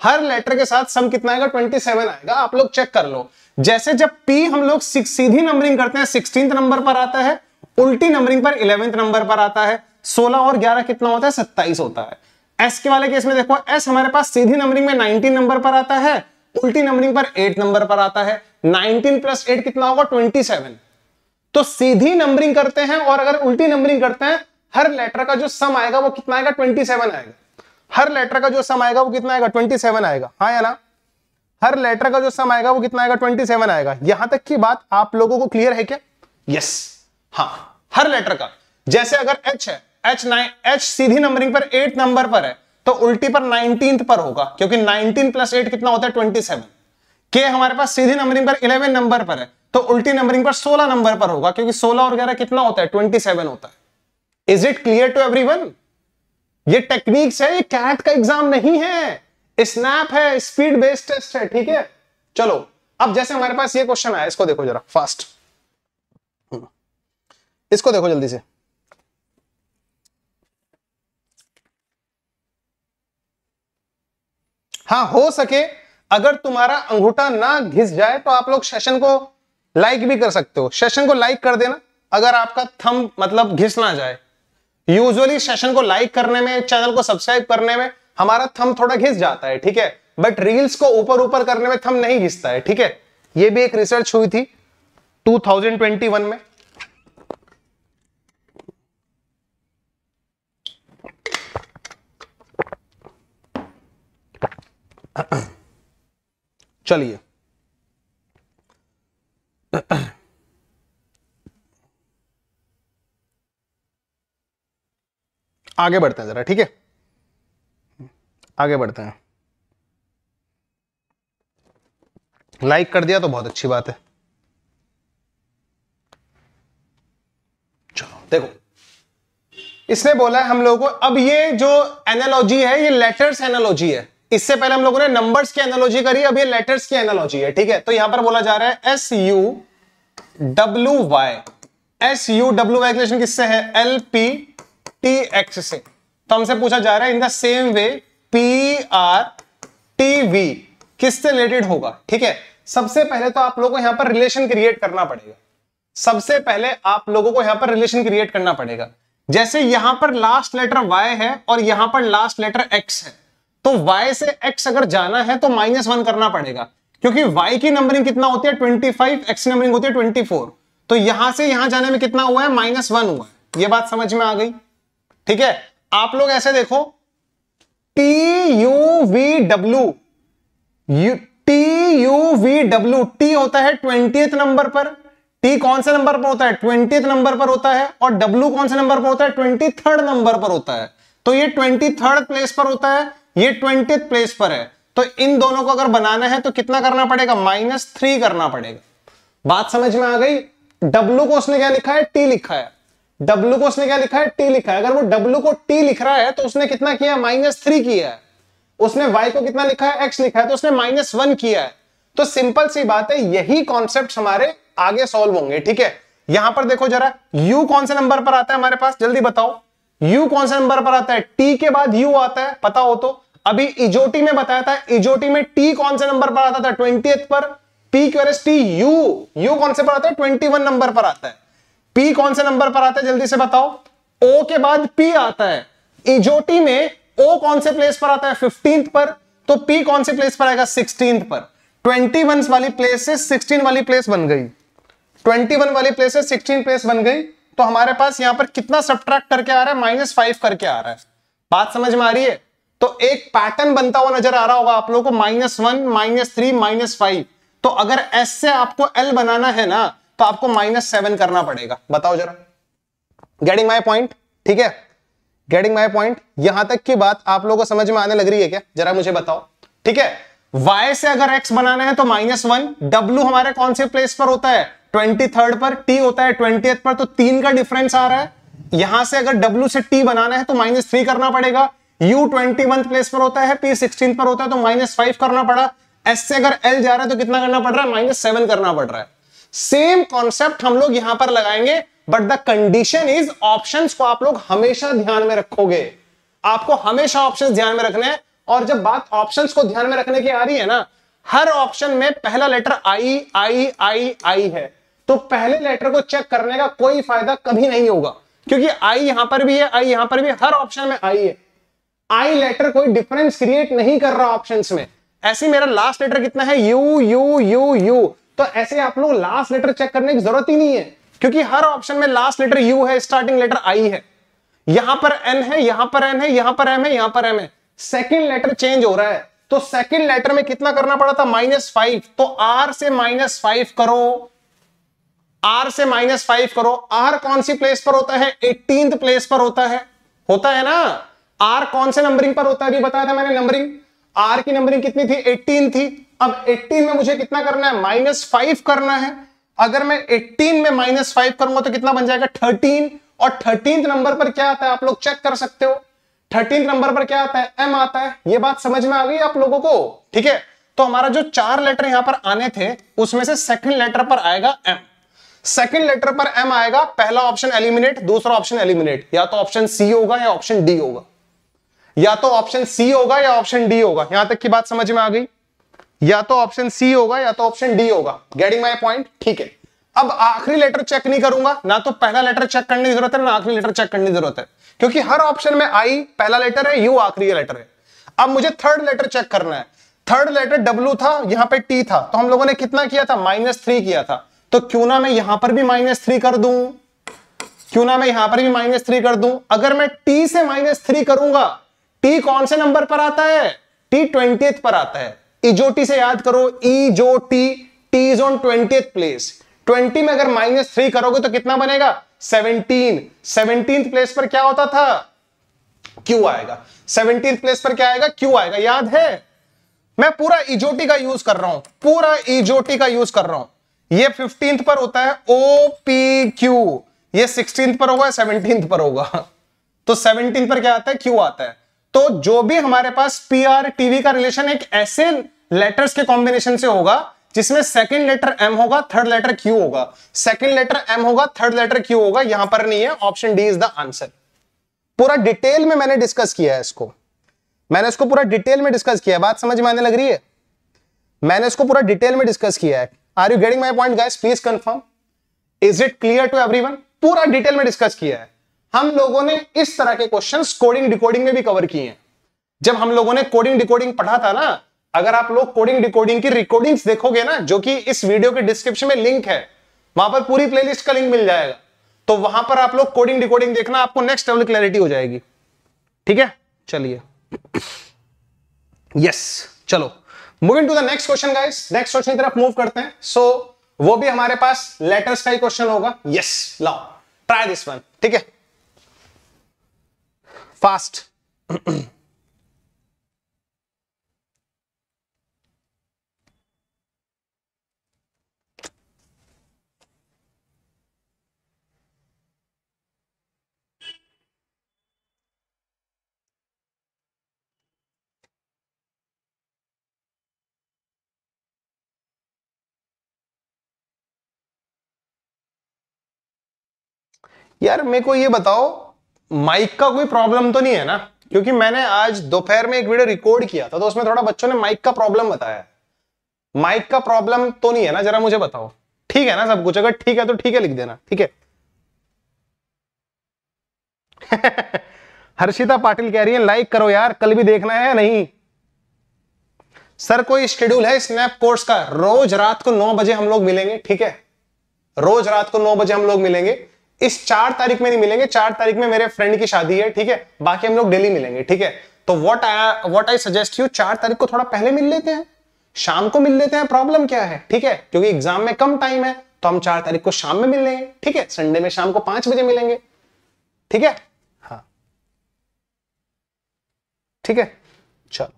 हर लेटर के साथ सम कितना आएगा? ट्वेंटी सेवन आएगा। आप लोग चेक कर लो। जैसे जब पी हम लोग सीधी नंबरिंग करते हैं सिक्सटींथ नंबर पर आता है, उल्टी नंबरिंग पर इलेवेंथ नंबर पर आता है, सोलह और ग्यारह कितना होता है? सत्ताईस होता है। एस के वाले केस में देखो एस हमारे पास सीधी नंबरिंग में 19 नंबर पर आता है, उल्टी नंबरिंग पर 8 नंबर पर आता है। 19 प्लस 8 कितना होगा? 27 तो सीधी नंबरिंग करते हैं और अगर उल्टी नंबरिंग करते हैं, हर लेटर का जो सम आएगा वो कितना आएगा? 27 आएगा। हर लेटर का जो सम आएगा वो कितना आएगा? 27 आएगा। हाँ या ना? हर लेटर का जो सम आएगा वो कितना आएगा? 27 आएगा। यहाँ तक की बात आप लोगों को क्लियर है क्या? यस हाँ हर लेटर का। जैसे अगर एच है एच नाइन एच सीधी नंबरिंग पर एट नंबर पर है तो उल्टी पर नाइनटीन पर होगा, क्योंकि नाइनटीन प्लस एट कितना होता है? ट्वेंटी सेवन के हमारे पास सीधी नंबरिंग पर इलेवन नंबर पर है तो उल्टी नंबरिंग पर सोलह नंबर पर होगा, क्योंकि सोलह और ग्यारह कितना होता है? ट्वेंटी सेवन होता है. Is it clear to every ये टेक्निक्स है, ये कैट का एग्ज़ाम नहीं है. स्नैप है स्पीड बेस्ड टेस्ट है, ठीक है? चलो, अब जैसे हमारे पास ये क्वेश्चन आया, इसको देखो जरा फास्ट हम्म। इसको देखो जल्दी से. हाँ हो सके। अगर तुम्हारा अंगूठा ना घिस जाए तो आप लोग सेशन को लाइक भी कर सकते हो। सेशन को लाइक कर देना। अगर आपका थम मतलब घिस ना जाए। यूजुअली सेशन को लाइक करने में चैनल को सब्सक्राइब करने में, हमारा थम थोड़ा घिस जाता है, ठीक है? बट रील्स को ऊपर ऊपर करने में थम नहीं घिसता है, ठीक है? ये भी एक रिसर्च हुई थी 2021 में। चलिए। आगे बढ़ते हैं जरा, ठीक है? आगे बढ़ते हैं। लाइक कर दिया तो बहुत अच्छी बात है। चलो, देखो। इसने बोला है हम लोगों को, अब ये जो एनालॉजी है, ये लेटर्स एनालॉजी है। इससे पहले हम लोगों ने नंबर्स की एनालॉजी करी, अब ये लेटर्स की एनालॉजी है, ठीक है? तो यहाँ पर बोला जा रहा है S U W Y S U W Y relation किससे है? एल पी टी एक्स से। तो हमसे पूछा जा रहा है in the same way P R T V किससे रिलेटेड होगा, ठीक है? सबसे पहले तो आप लोगों को यहाँ पर रिलेशन क्रिएट करना पड़ेगा। सबसे पहले आप लोगों को यहाँ पर रिलेशन क्रिएट करना पड़ेगा। जैसे यहाँ पर लास्ट लेटर वाई है और यहाँ पर लास्ट लेटर एक्स है। तो y से x अगर जाना है तो माइनस वन करना पड़ेगा, क्योंकि y की नंबरिंग कितना होती है? 25 x की नंबरिंग होती है 24 तो यहाँ से यहाँ जाने में कितना हुआ है? माइनस वन हुआ है। ये बात समझ में आ गई? ठीक है? आप लोग ऐसे देखो T U V W T U V W T होता है ट्वेंटी नंबर पर। टी कौन से नंबर पर होता है? ट्वेंटी नंबर पर होता है और डब्ल्यू कौन से नंबर पर होता है? ट्वेंटी थर्ड नंबर पर होता है। तो ये ट्वेंटी थर्ड प्लेस पर होता है। ये ट्वेंटी प्लेस पर है। तो इन दोनों को अगर बनाना है तो कितना करना पड़ेगा? माइनस थ्री करना पड़ेगा। बात समझ में आ गई? डब्ल्यू को उसने क्या लिखा है? टी लिखा है। डब्ल्यू को उसने क्या लिखा है? टी लिखा है। अगर वो डब्ल्यू को टी लिख रहा है तो उसने कितना किया? माइनस थ्री किया है। उसने वाई को कितना लिखा है? एक्स लिखा है। तो उसने माइनस वन किया है। तो सिंपल सी बात है, यही कॉन्सेप्ट हमारे आगे सॉल्व होंगे, ठीक है? यहाँ पर देखो जरा यू कौन से नंबर पर आता है हमारे पास? जल्दी बताओ। U कौन से नंबर पर आता है? टी के बाद यू आता है, पता हो तो। अभी इजोटी में बताया था, इजोटी में टी कौन से नंबर पर आता था? ट्वेंटी पर। P क्यूरस टी यू u कौन से पर आता है? ट्वेंटी वन नंबर पर आता है। पी कौन से नंबर पर आता है? जल्दी से बताओ। ओ के बाद पी आता है। इजोटी में ओ कौन से प्लेस पर आता है? फिफ्टींथ पर। तो पी कौन से प्लेस पर आएगा? सिक्सटींथ पर। ट्वेंटी वन वाली प्लेस से सिक्सटीन वाली प्लेस बन गई। ट्वेंटी वन वाली प्लेस से सिक्सटीन प्लेस बन गई। तो हमारे पास यहाँ पर कितना सब्ट्रैक्ट करके आ रहा है? माइनस फाइव करके आ रहा है। बात समझ में आ रही है? तो एक पैटर्न बनता हुआ नज़र आ रहा होगा आप लोगों को। Minus one minus three minus five तो अगर एस से आपको एल बनाना है ना तो आपको माइनस सेवन करना पड़ेगा। बताओ जरा। गेटिंग माई पॉइंट ठीक है? गेटिंग माई पॉइंट यहाँ तक की बात आप लोगों को समझ में आने लग रही है क्या? जरा मुझे बताओ। ठीक है? Y से अगर x बनाना है तो माइनस वन डब्ल्यू हमारे कौन से प्लेस पर होता है? ट्वेंटी थर्ड पर टी होता है ट्वेंटी पर तो तीन का डिफरेंस आ रहा है। यहाँ से अगर w से t बनाना है तो माइनस थ्री करना पड़ेगा। U ट्वेंटी वन प्लेस पर होता है, p सिक्सटीन पर होता है तो माइनस फाइव करना पड़ा। S से अगर l जा रहा है तो कितना करना पड़ रहा है? माइनस सेवन करना पड़ रहा है। सेम कॉन्सेप्ट हम लोग यहाँ पर लगाएँगे but the condition is option को आप लोग हमेशा ध्यान में रखोगे। आपको हमेशा ऑप्शन ध्यान में रखने हैं। और जब बात ऑप्शन को ध्यान में रखने की आ रही है ना, हर ऑप्शन में पहला लेटर आई आई आई आई है। तो पहले लेटर को चेक करने का कोई फ़ायदा कभी नहीं होगा। क्योंकि आई यहाँ पर भी है आई यहाँ पर भी हर ऑप्शन में आई है। आई लेटर कोई डिफरेंस क्रिएट नहीं कर रहा ऑप्शंस में। ऐसे मेरा लास्ट लेटर कितना है? यू यू यू यू तो ऐसे आप लोग लास्ट लेटर चेक करने की ज़रूरत ही नहीं है। क्योंकि हर ऑप्शन में लास्ट लेटर यू है स्टार्टिंग लेटर आई है। यहाँ पर एन है, यहाँ पर एन है, यहाँ पर एम है, यहाँ पर एम है। सेकेंड लेटर चेंज हो रहा है। तो सेकेंड लेटर में कितना करना पड़ा था? माइनस फाइव तो आर से माइनस फाइव करो। आर से माइनस फाइव करो। आर कौन सी प्लेस पर होता है? एटीन प्लेस पर होता है। होता है ना? आर कौन से नंबरिंग पर होता है? अभी बताया था मैंने नंबरिंग आर की नंबरिंग कितनी थी? 18 थी। अब 18 में मुझे कितना करना है? माइनस फाइव करना है। अगर मैं 18 में माइनस फाइव करूँगा तो कितना बन जाएगा? 13 और थर्टींथ नंबर पर क्या आता है? आप लोग चेक कर सकते हो। थर्टींथ नंबर पर क्या आता है? एम आता है। ये बात समझ में आ गई आप लोगों को? ठीक है? तो हमारा जो चार लेटर यहाँ पर आने थे, उसमें से सेकंड लेटर पर आएगा एम सेकंड लेटर पर एम आएगा, पहला ऑप्शन एलिमिनेट दूसरा ऑप्शन एलिमिनेट या तो ऑप्शन सी होगा या ऑप्शन डी होगा. या तो ऑप्शन सी होगा या ऑप्शन डी होगा. यहाँ तक की बात समझ में आ गई? या तो ऑप्शन सी होगा या तो ऑप्शन डी होगा. गेटिंग माई पॉइंट ठीक है. अब आखिरी लेटर चेक नहीं करूँगा. ना तो पहला लेटर चेक करने की ज़रूरत है, ना आखिरी लेटर चेक करने की ज़रूरत है. क्योंकि हर ऑप्शन में आई पहला लेटर है यू आखिरी लेटर है. अब मुझे थर्ड लेटर चेक करना है. थर्ड लेटर डब्ल्यू था, यहाँ पे टी था. तो हम लोगों ने कितना किया था? माइनस थ्री किया था. तो क्यों ना मैं यहाँ पर भी माइनस थ्री कर दूँ? क्यों ना मैं यहाँ पर भी माइनस थ्री कर दूँ? अगर मैं टी से माइनस थ्री करूँगा, टी कौन से नंबर पर आता है? टी ट्वेंटी पर आता है। इजोटी से याद करो, ई जो T T is on twenty place. Twenty में अगर माइनस थ्री करोगे तो कितना बनेगा? सेवनटीन। सेवनटीन प्लेस पर क्या होता था? क्यू आएगा। सेवनटीन प्लेस पर क्या आएगा? क्यू आएगा। याद है? मैं पूरा इजोटी का यूज़ कर रहा हूँ। पूरा इजोटी का यूज़ कर रहा हूँ। ये फिफ्टींथ पर होता है ओ पी क्यू ये सिक्सटींथ पर होगा सेवनटींथ पर होगा। तो सेवनटीन पर क्या आता है? क्यू आता है। तो जो भी हमारे पास पी आर टीवी का रिलेशन एक ऐसे लेटर्स के कॉम्बिनेशन से होगा, जिसमें सेकंड लेटर एम होगा थर्ड लेटर क्यू होगा। सेकंड लेटर एम होगा थर्ड लेटर क्यू होगा। यहाँ पर नहीं है option D is the answer पूरा डिटेल में मैंने डिस्कस किया है इसको। मैंने इसको पूरा डिटेल में डिस्कस किया है। बात समझ में आने लग रही है? मैंने इसको पूरा डिटेल में डिस्कस किया है। Are you getting my point guys please confirm is it clear to everyone पूरा डिटेल में डिस्कस किया है। हम लोगों ने इस तरह के क्वेश्चन कोडिंग डिकोडिंग में भी कवर किए हैं। जब हम लोगों ने कोडिंग डिकोडिंग पढ़ा था ना, अगर आप लोग कोडिंग डिकोडिंग की रिकॉर्डिंग्स देखोगे ना, जो कि इस वीडियो के डिस्क्रिप्शन में लिंक है, वहाँ पर पूरी प्लेलिस्ट का लिंक मिल जाएगा। तो वहाँ पर आप लोग कोडिंग डिकोडिंग देखना, आपको नेक्स्ट लेवल क्लैरिटी हो जाएगी। ठीक है? चलिए। यस चलो। Moving to the next question guys next question की तरफ़ मूव करते हैं. सो so, वो भी हमारे पास लेटर्स का ही क्वेश्चन होगा. यस लाओ ट्राई दिस वन ठीक है? फास्ट यार मेरे को ये बताओ माइक का कोई प्रॉब्लम तो नहीं है ना? क्योंकि मैंने आज दोपहर में एक वीडियो रिकॉर्ड किया था तो उसमें थोड़ा बच्चों ने माइक का प्रॉब्लम बताया माइक का प्रॉब्लम तो नहीं है ना? जरा मुझे बताओ। ठीक है ना सब कुछ? अगर ठीक है तो ठीक है, लिख देना। ठीक है? हर्षिता पाटिल कह रही है लाइक करो यार, कल भी देखना है या नहीं? सर, कोई शेड्यूल है स्नैप कोर्स का? रोज रात को नौ बजे हम लोग मिलेंगे, ठीक है? रोज रात को नौ बजे हम लोग मिलेंगे। इस चार तारीख में नहीं मिलेंगे चार तारीख में मेरे फ्रेंड की शादी है ठीक है? बाकी हम लोग डेली मिलेंगे ठीक है? तो what I what I suggest you चार तारीख को थोड़ा पहले मिल लेते हैं। शाम को मिल लेते हैं प्रॉब्लम क्या है ठीक है? क्योंकि एग्ज़ाम में कम टाइम है तो हम चार तारीख को शाम में मिल लेंगे ठीक है? संडे में शाम को पाँच बजे मिलेंगे ठीक है? हाँ। ठीक है? चलो।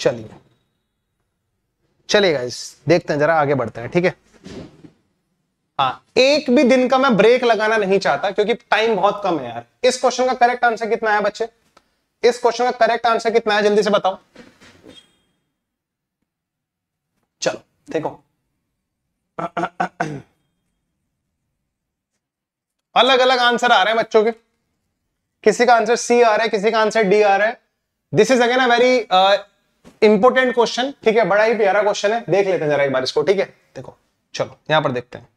चलिए। चलिए गाइस देखते हैं जरा आगे बढ़ते हैं ठीक है? हाँ। एक भी दिन का मैं ब्रेक लगाना नहीं चाहता, क्योंकि टाइम बहुत कम है यार। इस क्वेश्चन का करेक्ट आंसर कितना है बच्चे? इस क्वेश्चन का करेक्ट आंसर कितना है? जल्दी से बताओ। चलो, देखो। अलग अलग आंसर आ रहे हैं बच्चों के। किसी का आंसर सी आ रहा है, किसी का आंसर डी आ रहा है। This is again a very important question ठीक है? बड़ा ही प्यारा क्वेश्चन है। देख लेते हैं जरा एक बार इसको, ठीक है? देखो, चलो, यहाँ पर देखते हैं।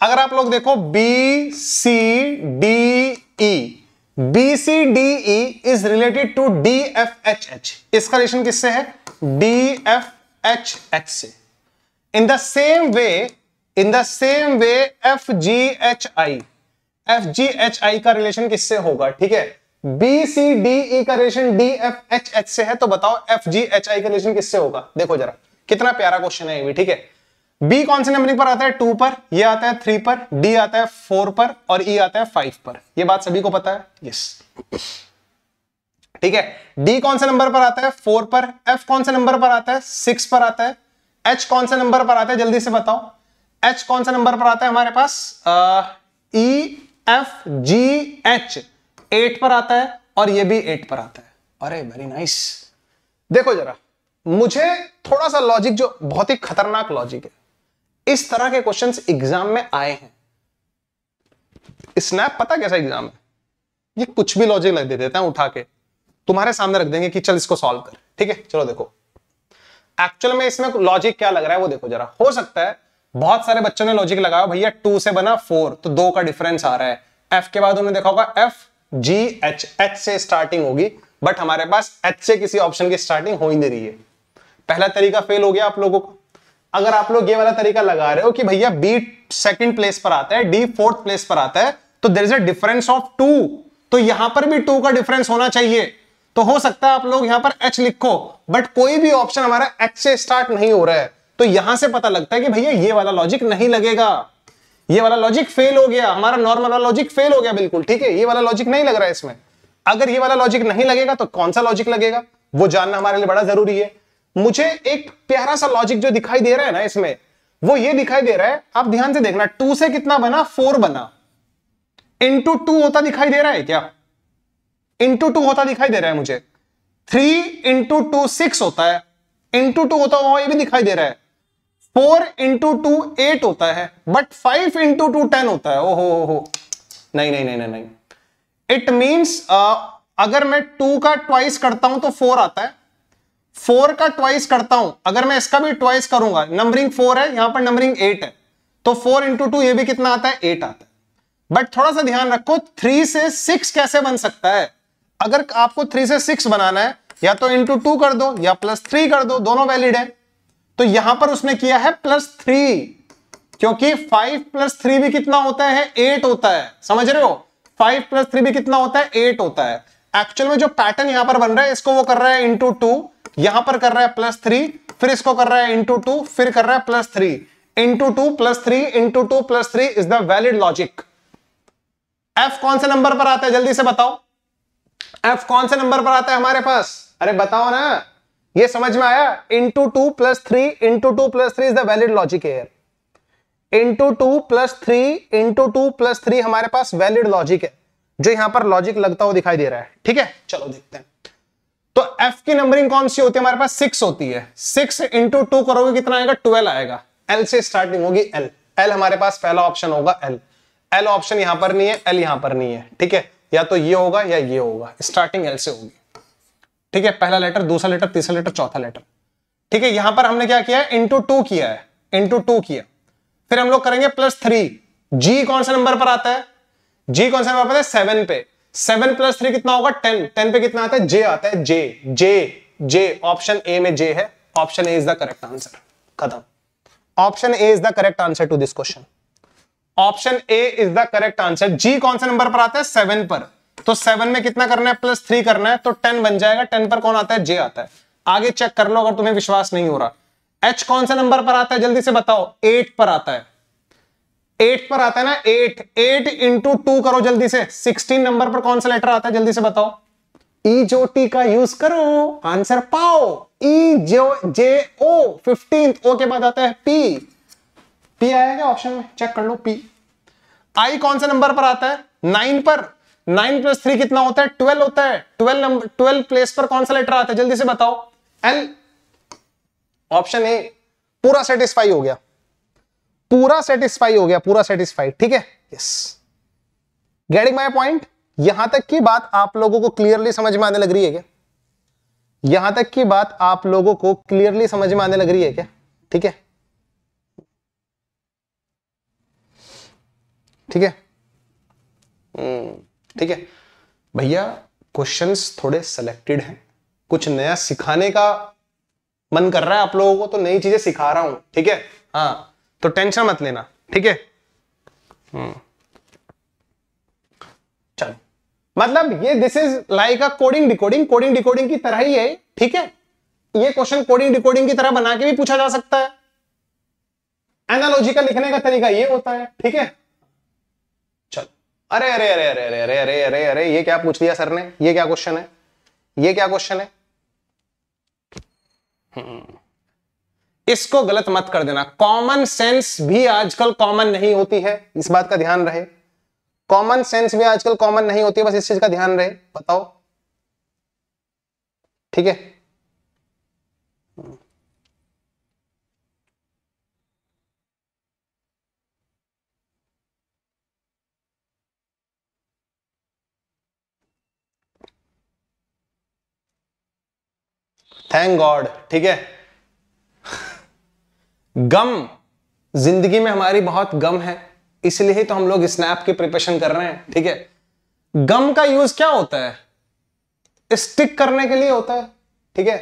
अगर आप लोग देखो B C D E B C D E is related to D F H H इसका रिलेशन किससे है? डी एफ़ एच एच से। In the same way in the same way F G H I F G H I का रिलेशन किससे होगा? ठीक है? बी सी डी ई का relation D F H H से है तो बताओ एफ़ जी एच आई का रिलेशन किससे होगा? देखो जरा, कितना प्यारा क्वेश्चन है ये भी, ठीक है? बी कौन से नंबरिंग पर आता है? टू पर, ये आता है थ्री पर, डी आता है फोर पर और ई e आता है फाइव पर। ये बात सभी को पता है? यस ठीक है? डी कौन से नंबर पर आता है? फोर पर। एफ़ कौन से नंबर पर आता है? सिक्स पर आता है। एच कौन से नंबर पर आता है? जल्दी से बताओ। एच कौन से नंबर पर आता है हमारे पास? E, F, G, H. Eight पर आता है और ये भी एट पर आता है। अरे वेरी नाइस देखो जरा, मुझे थोड़ा सा लॉजिक जो बहुत ही खतरनाक लॉजिक है इस तरह के क्वेश्चंस एग्ज़ाम में आए हैं। स्नैप पता कैसा एग्ज़ाम है? ये कुछ भी लॉजिक लग दे देते हैं उठा के। तुम्हारे सामने रख देंगे कि चल इसको सॉल्व कर। ठीक है? चलो देखो। एक्चुअल में इसमें लॉजिक क्या लग रहा है वो देखो जरा। हो सकता है बहुत सारे बच्चों ने लॉजिक लगाया, भैया टू से बना फोर तो दो का डिफरेंस आ रहा है। एफ़ के बाद उन्होंने देखा होगा एफ़ जी एच एच से स्टार्टिंग होगी बट हमारे पास एच से किसी ऑप्शन की स्टार्टिंग हो ही नहीं रही है। पहला तरीका फेल हो गया आप लोगों को। अगर आप लोग ये वाला तरीका लगा रहे हो कि भैया बी सेकंड प्लेस पर आता है डी फोर्थ प्लेस पर आता है तो there is a difference of two तो यहाँ पर भी टू का डिफरेंस होना चाहिए। तो हो सकता है आप लोग यहाँ पर एच लिखो बट कोई भी ऑप्शन हमारा एच से स्टार्ट नहीं हो रहा है। तो यहाँ से पता लगता है कि भैया ये वाला लॉजिक नहीं लगेगा। ये वाला लॉजिक फेल हो गया। हमारा नॉर्मल वाला लॉजिक फेल हो गया बिल्कुल, ठीक है? ये वाला लॉजिक नहीं लग रहा है इसमें। अगर ये वाला लॉजिक नहीं लगेगा तो कौन सा लॉजिक लगेगा? वो जानना हमारे लिए बड़ा ज़रूरी है। मुझे एक प्यारा सा लॉजिक जो दिखाई दे रहा है ना इसमें, वो ये दिखाई दे रहा है, आप ध्यान से देखना टू से कितना बना फोर बना। इंटू टू होता दिखाई दे रहा है क्या? इंटू टू होता दिखाई दे रहा है मुझे। थ्री इंटू टू सिक्स होता है। इंटू टू होता हुआ ये भी दिखाई दे रहा है। फोर इंटू टू एट होता है। But five into two ten होता है। ओहो हो नहीं नहीं नहीं नहीं इट मींस अगर मैं टू का ट्वाइस करता हूँ तो फोर आता है। फोर का ट्वाइस करता हूँ, अगर मैं इसका भी ट्वाइस करूँगा नंबरिंग फोर है, यहाँ पर नंबरिंग एट है तो फोर इंटू टू ये भी कितना आता है? एट आता है। बट थोड़ा सा ध्यान रखो थ्री से सिक्स कैसे बन सकता है? अगर आपको थ्री से सिक्स बनाना है, या तो इंटू टू कर दो, या प्लस थ्री कर दो, दोनों वैलिड है। तो यहाँ पर उसने किया है प्लस थ्री क्योंकि फाइव प्लस थ्री भी कितना होता है? एट होता है। समझ रहे हो? फाइव प्लस थ्री भी कितना होता है? एट होता है। एक्चुअल में जो पैटर्न यहाँ पर बन रहा है, इसको वो कर रहा है इंटू टू यहाँ पर कर रहा है प्लस थ्री, फिर इसको कर रहा है इंटू टू फिर कर रहा है plus three. Into two plus three into two plus three is the valid logic F कौन से नंबर पर आता है? जल्दी से बताओ। एफ़ कौन से नंबर पर आता है हमारे पास? अरे बताओ ना। ये समझ में आया? Into two plus three into two plus three is the valid logic here into two plus three into two plus three हमारे पास वैलिड लॉजिक है, जो यहाँ पर लॉजिक लगता हुआ दिखाई दे रहा है। ठीक है? चलो देखते हैं। तो एफ़ की नंबरिंग कौन सी होती है? हमारे पास सिक्स होती है। सिक्स इंटू टू करोगे, कितना आएगा? ट्वेल्व आएगा। एल से स्टार्टिंग होगी एल एल हमारे पास पहला ऑप्शन होगा एल एल ऑप्शन यहाँ पर नहीं है एल यहाँ पर नहीं है। ठीक है? या तो ये होगा या ये होगा। स्टार्टिंग एल से होगी। ठीक है? पहला लेटर दूसरा लेटर तीसरा लेटर चौथा लेटर ठीक है? यहाँ पर हमने क्या किया है? इंटू टू किया है। इंटू टू किया। फिर हम लोग करेंगे प्लस थ्री जी कौन से नंबर पर आता है? जी कौन से नंबर पर आता है? सेवन पे। सेवन प्लस थ्री कितना होगा? टेन। टेन पे कितना आता है? जे आता है। जे। जे। जे। ऑप्शन ए में जे है। Option A is the correct answer खत्म। Option A is the correct answer to this question option A is the correct answer G कौन से नंबर पर आता है? सेवन पर। तो सेवन में कितना करना है? प्लस थ्री करना है तो टेन बन जाएगा। टेन पर कौन आता है? जे आता है। आगे चेक कर लो, अगर तुम्हें विश्वास नहीं हो रहा। एच कौन से नंबर पर आता है? जल्दी से बताओ। एट पर आता है। एट पर आता है ना, एट एट इंटू टू करो जल्दी से। सिक्सटीन नंबर पर कौन सा लेटर आता है, जल्दी से बताओ। ई जो टी का यूज़ करो आंसर पाओ। ई जो जे ओ फिफ्टीन ओ के बाद आता है पी पी आएगा ऑप्शन में चेक कर लो पी आई कौन से नंबर पर आता है? नाइन पर। नाइन प्लस थ्री कितना होता है? ट्वेल्व होता है। ट्वेल्व नंबर ट्वेल्व प्लेस पर कौन सा लेटर आता है, जल्दी से बताओ। एल ऑप्शन ए पूरा सेटिस्फाई हो गया। पूरा सेटिस्फाई हो गया, पूरा सेटिस्फाई ठीक है? यस गेटिंग माई पॉइंट यहाँ तक की बात आप लोगों को क्लियरली समझ में आने लग रही है क्या? यहाँ तक की बात आप लोगों को क्लियरली समझ में आने लग रही है क्या? ठीक है? ठीक है? हम्म ठीक है? भैया क्वेश्चंस थोड़े सिलेक्टेड हैं। कुछ नया सिखाने का मन कर रहा है आप लोगों को तो नई चीज़ें सिखा रहा हूँ, ठीक है? हाँ। तो टेंशन मत लेना, ठीक है? हम्म। चलो। मतलब ये this is like a coding decoding coding decoding की तरह ही है, ठीक है? ये क्वेश्चन कोडिंग डिकोडिंग की तरह बना के भी पूछा जा सकता है। एनालॉजिकल लिखने का तरीका ये होता है, ठीक है? अरे अरे अरे अरे अरे अरे अरे अरे अरे, ये क्या पूछ लिया सर ने? ये क्या क्वेश्चन है? ये क्या क्वेश्चन है? हम्म। इसको गलत मत कर देना। कॉमन सेंस भी आजकल कॉमन नहीं होती है। इस बात का ध्यान रहे। कॉमन सेंस भी आजकल कॉमन नहीं होती है। बस इस चीज़ का ध्यान रहे। बताओ। ठीक है? थैंक गॉड ठीक है? गम, ज़िंदगी में हमारी बहुत गम है, इसलिए तो हम लोग स्नैप की प्रिपरेशन कर रहे हैं, ठीक है? गम का यूज़ क्या होता है? स्टिक करने के लिए होता है, ठीक है?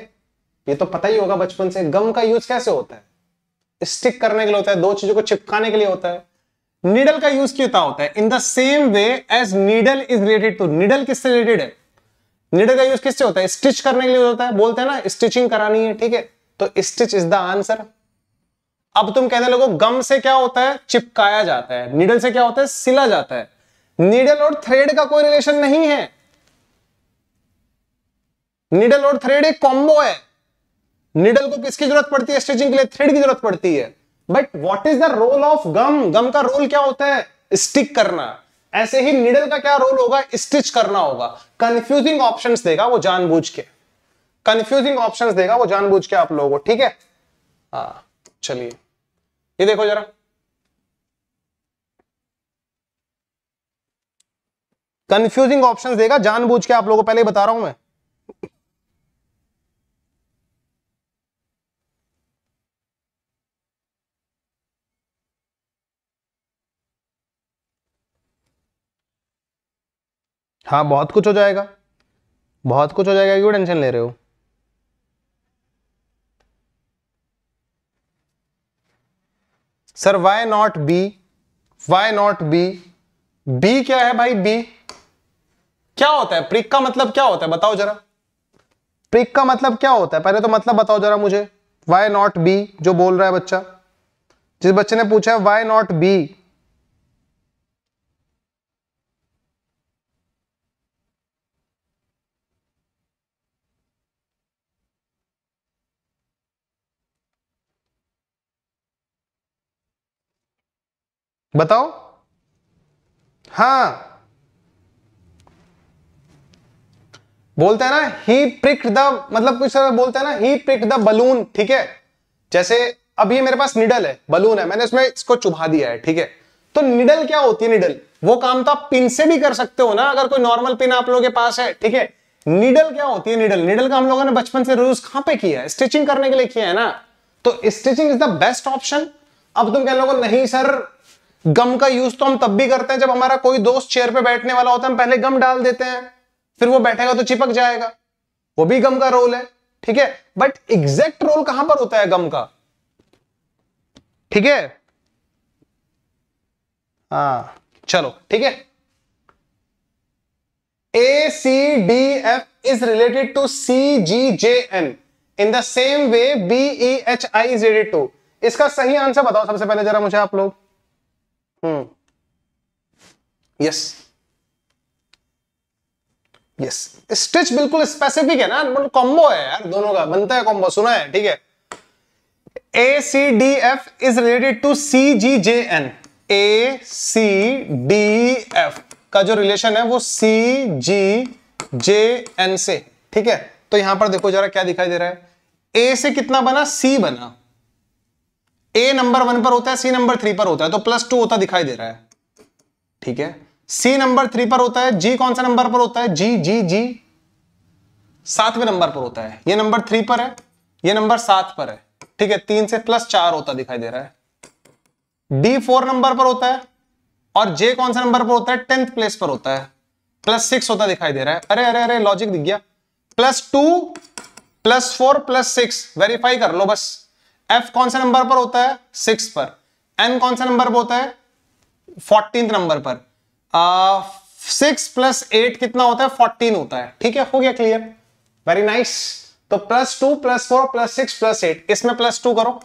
ये तो पता ही होगा बचपन से, गम का यूज़ कैसे होता है? स्टिक करने के लिए होता है, दो चीज़ों को चिपकाने के लिए होता है। नीडल का यूज़ क्यों होता है? In the same way as needle is related to needle किससे रिलेटेड है? नीडल का यूज़ किससे होता है? स्टिच करने के लिए होता है, बोलते हैं ना, स्टिचिंग करानी है, ठीक है? तो स्टिच इज़ द आंसर अब तुम कहने लगो, गम से क्या होता है? चिपकाया जाता है। नीडल से क्या होता है? सिला जाता है। नीडल और थ्रेड का कोई रिलेशन नहीं है। नीडल और थ्रेड एक कॉम्बो है। नीडल को किसकी ज़रूरत पड़ती है? स्टिचिंग के लिए थ्रेड की ज़रूरत पड़ती है। But what is the role of gum gum का रोल क्या होता है? स्टिक करना। ऐसे ही नीडल का क्या रोल होगा? स्टिच करना होगा। कंफ्यूजिंग ऑप्शंस देगा वो जानबूझ के। कंफ्यूजिंग ऑप्शंस देगा वो जानबूझ के आप लोगों को, ठीक है? हाँ चलिए। ये देखो जरा। कंफ्यूजिंग ऑप्शंस देगा, जानबूझ के आप लोगों को पहले ही बता रहा हूँ मैं। हाँ बहुत कुछ हो जाएगा। बहुत कुछ हो जाएगा, क्यों टेंशन ले रहे हो? Sir why not B why not B B क्या है भाई? बी क्या होता है? प्रिक का मतलब क्या होता है? बताओ जरा। प्रिक का मतलब क्या होता है? पहले तो मतलब बताओ जरा मुझे। वाई नॉट बी जो बोल रहा है बच्चा। जिस बच्चे ने पूछा है वाई नॉट बी बताओ। हाँ। बोलते हैं ना ही प्रिक द मतलब कुछ बोलते हैं ना ही प्रिक द बलून ठीक है? जैसे, अब ये मेरे पास निडल है बलून है, मैंने इसमें इसको चुभा दिया है, ठीक है? तो निडल क्या होती है, निडल? वो काम तो आप पिन से भी कर सकते हो ना, अगर कोई नॉर्मल पिन आप लोगों के पास है, ठीक है? निडल क्या होती है, निडल? निडल का हम लोगों ने बचपन से रूज कहाँ पे किया है? स्टिचिंग करने के लिए किया है ना? तो stitching is the best option अब तुम कह लोगे, नहीं सर गम का यूज़ तो हम तब भी करते हैं जब हमारा कोई दोस्त चेयर पे बैठने वाला होता है, हम पहले गम डाल देते हैं, फिर वो बैठेगा तो चिपक जाएगा। वो भी गम का रोल है, ठीक है? बट एग्जैक्ट रोल कहाँ पर होता है गम का? ठीक है? हाँ चलो, ठीक है? A C D F is related to C G J N in the same way B H I is related to इसका सही आंसर बताओ सबसे पहले जरा मुझे आप लोग। यस यस स्टिच बिल्कुल स्पेसिफिक है ना मतलब कॉम्बो है यार, दोनों का। बनता है कॉम्बो सुना है, ठीक है? A C D F is related to C G J N A C D F का जो रिलेशन है वो सी जी जे एन से, ठीक है? तो यहाँ पर देखो जरा क्या दिखाई दे रहा है। ए से कितना बना? सी बना। ए नंबर वन पर होता है सी नंबर थ्री पर होता है तो प्लस टू होता दिखाई दे रहा है। ठीक है? सी नंबर थ्री पर होता है जी कौन सा नंबर पर होता है? जी जी जी सातवें नंबर पर होता है। ये नंबर थ्री पर है, ये नंबर सात पर है। ठीक है? तीन से प्लस चार होता दिखाई दे रहा है। डी फोर नंबर पर होता है और जे कौन सा नंबर पर होता है? टेंथ प्लेस पर होता है। प्लस सिक्स होता दिखाई दे रहा है। अरे अरे अरे लॉजिक दिख गया। Plus two plus four plus six verify कर लो बस। एफ़ कौन से नंबर पर होता है? सिक्स पर। एन कौन सा नंबर पर होता है? फोर्टीन नंबर पर। सिक्स प्लस एट कितना होता है? फोर्टीन होता है। ठीक है? हो गया क्लियर वेरी नाइस तो plus two plus four plus six plus eight इसमें प्लस टू करो।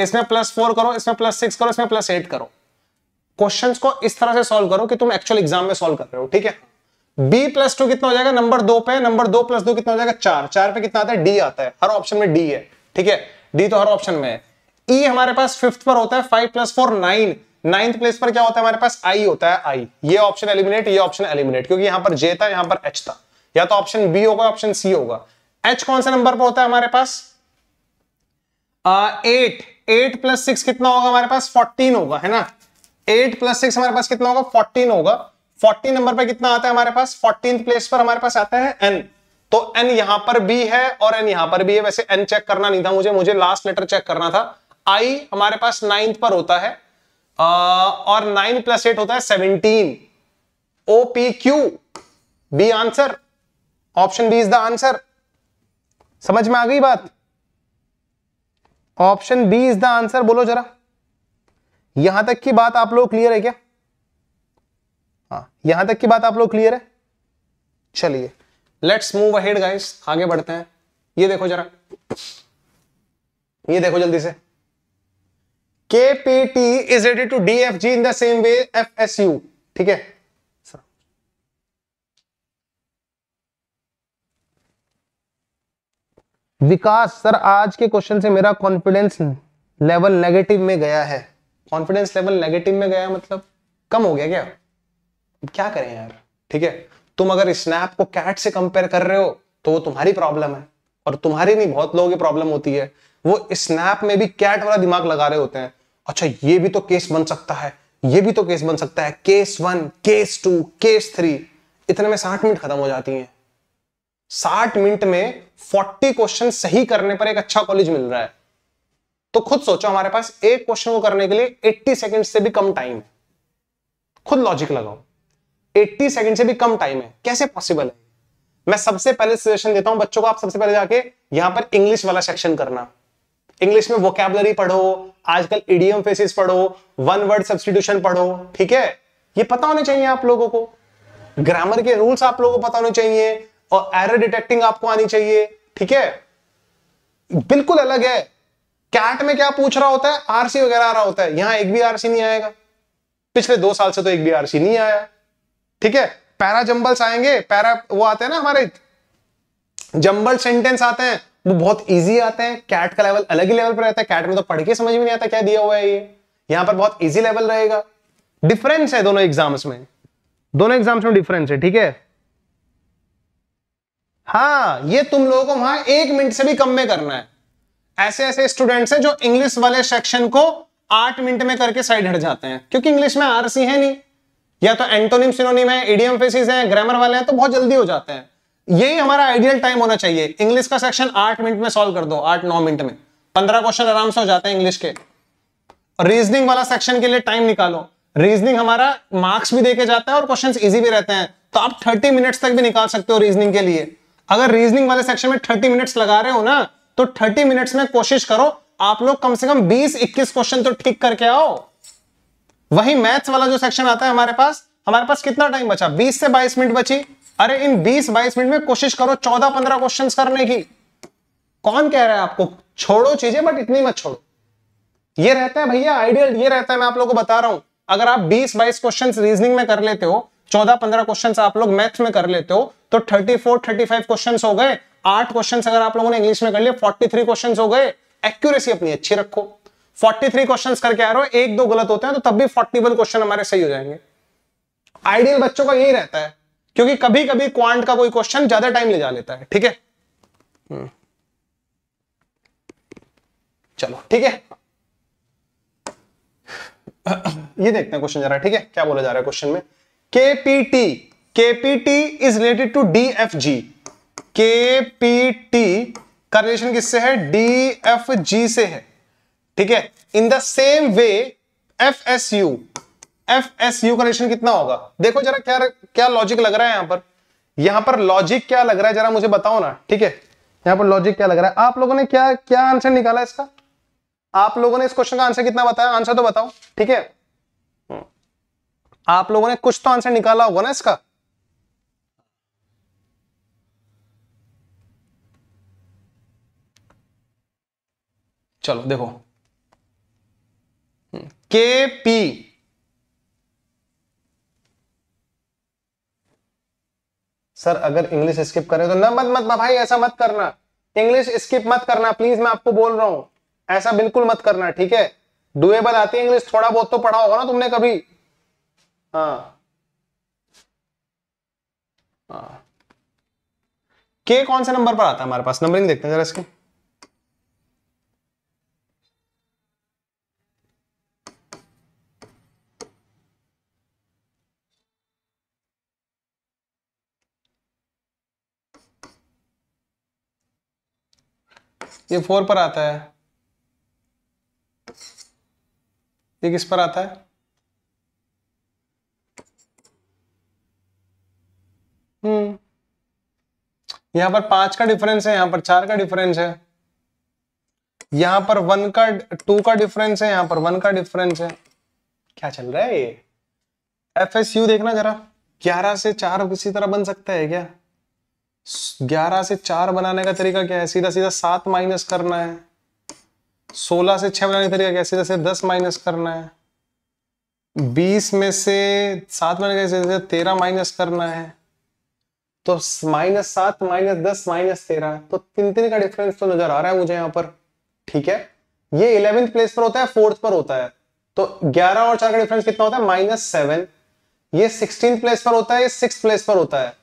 इसमें प्लस फोर करो। इसमें प्लस सिक्स करो। इसमें प्लस एट करो। क्वेश्चंस को इस तरह से सॉल्व करो कि तुम एक्चुअल एग्ज़ाम में सॉल्व कर रहे हो। ठीक है? बी प्लस टू कितना हो जाएगा? नंबर दो पे। नंबर दो प्लस दो कितना हो जाएगा? चार। चार पे कितना आता है? डी आता है। हर ऑप्शन में डी है। ठीक है? डी तो हर ऑप्शन में ई e हमारे पास फिफ्थ पर होता है five plus four nine ninth place पर क्या होता है हमारे पास? आई होता है आई ये ऑप्शन एलिमिनेट ये ऑप्शन एलिमिनेट क्योंकि यहाँ पर जे था, यहाँ पर एच था। या तो ऑप्शन बी होगा ऑप्शन सी होगा। एच कौन सा नंबर पर होता है हमारे पास? एट एट प्लस सिक्स कितना होगा हमारे पास? फोर्टीन होगा, है ना? एट प्लस सिक्स हमारे पास कितना होगा? फोर्टीन होगा। फोर्टीन नंबर पर कितना आता है हमारे पास? फोर्टीन प्लेस पर हमारे पास आता है एन तो एन यहाँ पर भी है और एन यहाँ पर भी है। वैसे एन चेक करना नहीं था मुझे मुझे लास्ट लेटर चेक करना था। आई हमारे पास नाइन्थ पर होता है और नाइन प्लस एट होता है seventeen O P Q B answer option B is the answer समझ में आ गई बात? Option B is the answer बोलो जरा। यहाँ तक की बात आप लोग क्लियर है क्या? हाँ यहाँ तक की बात आप लोग क्लियर है? चलिए। लेट्स मूव अहेड गाइस आगे बढ़ते हैं। ये देखो जरा। ये देखो जल्दी से। K P T is ready to D F G in the same way F S U ठीक है? विकास सर, आज के क्वेश्चन से मेरा कॉन्फिडेंस लेवल नेगेटिव में गया है। कॉन्फिडेंस लेवल नेगेटिव में गया मतलब कम हो गया क्या? क्या करें यार? ठीक है? तुम अगर स्नैप को कैट से कंपेयर कर रहे हो तो वो तुम्हारी प्रॉब्लम है। और तुम्हारी नहीं बहुत लोगों की प्रॉब्लम होती है। वो स्नैप में भी कैट वाला दिमाग लगा रहे होते हैं। अच्छा ये भी तो केस बन सकता है। ये भी तो केस बन सकता है। Case one case two case three इतने में साठ मिनट खत्म हो जाती है। साठ मिनट में फोर्टी क्वेश्चन सही करने पर एक अच्छा कॉलेज मिल रहा है। तो खुद सोचो, हमारे पास एक क्वेश्चन को करने के लिए 80 सेकंड से भी कम टाइम खुद लॉजिक लगाओ। 80 सेकंड से भी कम टाइम है। कैसे पॉसिबल है? मैं सबसे पहले सजेशन देता हूँ बच्चों को, आप सबसे पहले जाके यहाँ पर इंग्लिश वाला सेक्शन करना। इंग्लिश में वोकेबलरी पढ़ो, आजकल इडियम फेसिस पढ़ो वन वर्ड सब्सटीट्यूशन पढ़ो, ठीक है? ये पता होने चाहिए आप लोगों को। ग्रामर के रूल्स आप लोगों को पता होने चाहिए और एरर डिटेक्टिंग आपको आनी चाहिए, ठीक है? बिल्कुल अलग है। कैट में क्या पूछ रहा होता है? आरसी वगैरह आ रहा होता है। यहाँ एक भी आरसी नहीं आएगा। पिछले दो साल से तो एक भी आरसी नहीं आया। ठीक है? पैरा जंबल्स आएँगे, पैरा वो आते हैं ना हमारे, जंबल सेंटेंस आते हैं, वो बहुत इजी आते हैं कैट का लेवल अलग ही लेवल पर रहता है कैट में तो पढ़ के समझ में नहीं आता क्या दिया हुआ है ये। यहाँ पर बहुत इजी लेवल रहेगा। डिफरेंस है दोनों एग्ज़ाम्स में। दोनों एग्ज़ाम्स में डिफरेंस है, ठीक है? हाँ ये तुम लोगों को वहाँ एक मिनट से भी कम में करना है। ऐसे ऐसे स्टूडेंट्स हैं जो इंग्लिश वाले सेक्शन को आठ मिनट में करके साइड हट जाते हैं, क्योंकि इंग्लिश में आरसी है नहीं। या तो एंटोनिम सिनोनिम है इडियम फेसिस है ग्रामर वाले हैं तो बहुत जल्दी हो जाते हैं। यही हमारा आइडियल टाइम होना चाहिए। इंग्लिश का सेक्शन आठ मिनट में सॉल्व कर दो, आठ नौ मिनट में। पंद्रह क्वेश्चन आराम से हो जाते हैं इंग्लिश के। रीजनिंग वाला सेक्शन के लिए टाइम निकालो। रीजनिंग हमारा मार्क्स भी देके जाता है और क्वेश्चन इजी भी रहते हैं। तो आप थर्टी मिनट्स तक भी निकाल सकते हो रीजनिंग के लिए। अगर रीजनिंग वाले सेक्शन में थर्टी मिनट्स लगा रहे हो ना तो थर्टी मिनट्स में कोशिश करो, आप लोग कम से कम बीस इक्कीस क्वेश्चन तो ठीक करके आओ। वही मैथ्स वाला जो सेक्शन आता है हमारे पास हमारे पास कितना टाइम बचा? बीस से बाईस मिनट बची। अरे इन 20-22 मिनट में कोशिश करो 14-15 क्वेश्चंस करने की। कौन कह रहा है आपको? छोड़ो चीज़ें बट इतनी मत छोड़ो। ये रहता है भैया आइडियल ये रहता है, मैं आप लोगों को बता रहा हूँ। अगर आप 20-22 क्वेश्चंस रीजनिंग में कर लेते हो 14-15 क्वेश्चन आप लोग मैथ में कर लेते हो तो 34-35 क्वेश्चन हो गए। आठ क्वेश्चन अगर आप लोगों ने इंग्लिश में कर लिए 43 क्वेश्चंस हो गए। एक्यूरेसी अपनी अच्छी रखो। 43 क्वेश्चंस करके आ रहे हो, एक दो गलत होते हैं तो तब भी 41 क्वेश्चन हमारे सही हो जाएँगे। आइडियल बच्चों का यही रहता है, क्योंकि कभी कभी क्वांट का कोई क्वेश्चन ज़्यादा टाइम ले जा लेता है, ठीक है? हम्म। चलो, ठीक है? ये देखते हैं क्वेश्चन जरा, ठीक है? क्या बोला जा रहा है क्वेश्चन में? KPT KPT is related to D F G KPT का रिलेशन किससे है? डी एफ़ जी से है। ठीक है? In the same way F S U F S U का रिलेशन कितना होगा? देखो जरा क्या क्या लॉजिक लग रहा है यहाँ पर। यहाँ पर लॉजिक क्या लग रहा है? जरा मुझे बताओ ना, ठीक है? यहाँ पर लॉजिक क्या लग रहा है? आप लोगों ने क्या क्या आंसर निकाला इसका? आप लोगों ने इस क्वेश्चन का आंसर कितना बताया? आंसर तो बताओ, ठीक है? हम्म। आप लोगों ने कुछ तो आंसर निकाला होगा ना इसका? चलो, देखो। के पी सर अगर इंग्लिश स्किप करें तो ना मत मत भाई, ऐसा मत करना। इंग्लिश स्किप मत करना प्लीज़ मैं आपको बोल रहा हूँ। ऐसा बिल्कुल मत करना, ठीक है? डुएबल आती है इंग्लिश थोड़ा बहुत तो पढ़ा होगा ना तुमने कभी। हाँ। हाँ। के कौन से नंबर पर आता है हमारे पास? नंबरिंग देखते हैं जरा इसकी। ये फोर पर आता है। ये किस पर आता है? हम्म। यहाँ पर पाँच का डिफरेंस है, यहाँ पर चार का डिफरेंस है। यहाँ पर वन का टू का डिफरेंस है, यहाँ पर वन का डिफरेंस है। क्या चल रहा है ये? एफ़ एस यू देखना जरा। ग्यारह से चार किसी तरह बन सकता है क्या? ग्यारह से चार बनाने का तरीका क्या है? सीधा सीधा सात माइनस करना है। सोलह से छह बनाने का तरीका क्या है? सीधा सीधा दस माइनस करना है। बीस में से सात बनाने का सीधा तेरह माइनस करना है। तो माइनस सात माइनस दस माइनस तेरह। तो तीन तीन का डिफरेंस तो नज़र आ रहा है मुझे यहाँ पर। ठीक है? ये इलेवेंथ प्लेस पर होता है फोर्थ पर होता है। तो ग्यारह और चार का डिफरेंस कितना होता है? माइनस सेवन ये सिक्सटीन प्लेस पर होता है, ये सिक्स प्लेस पर होता है।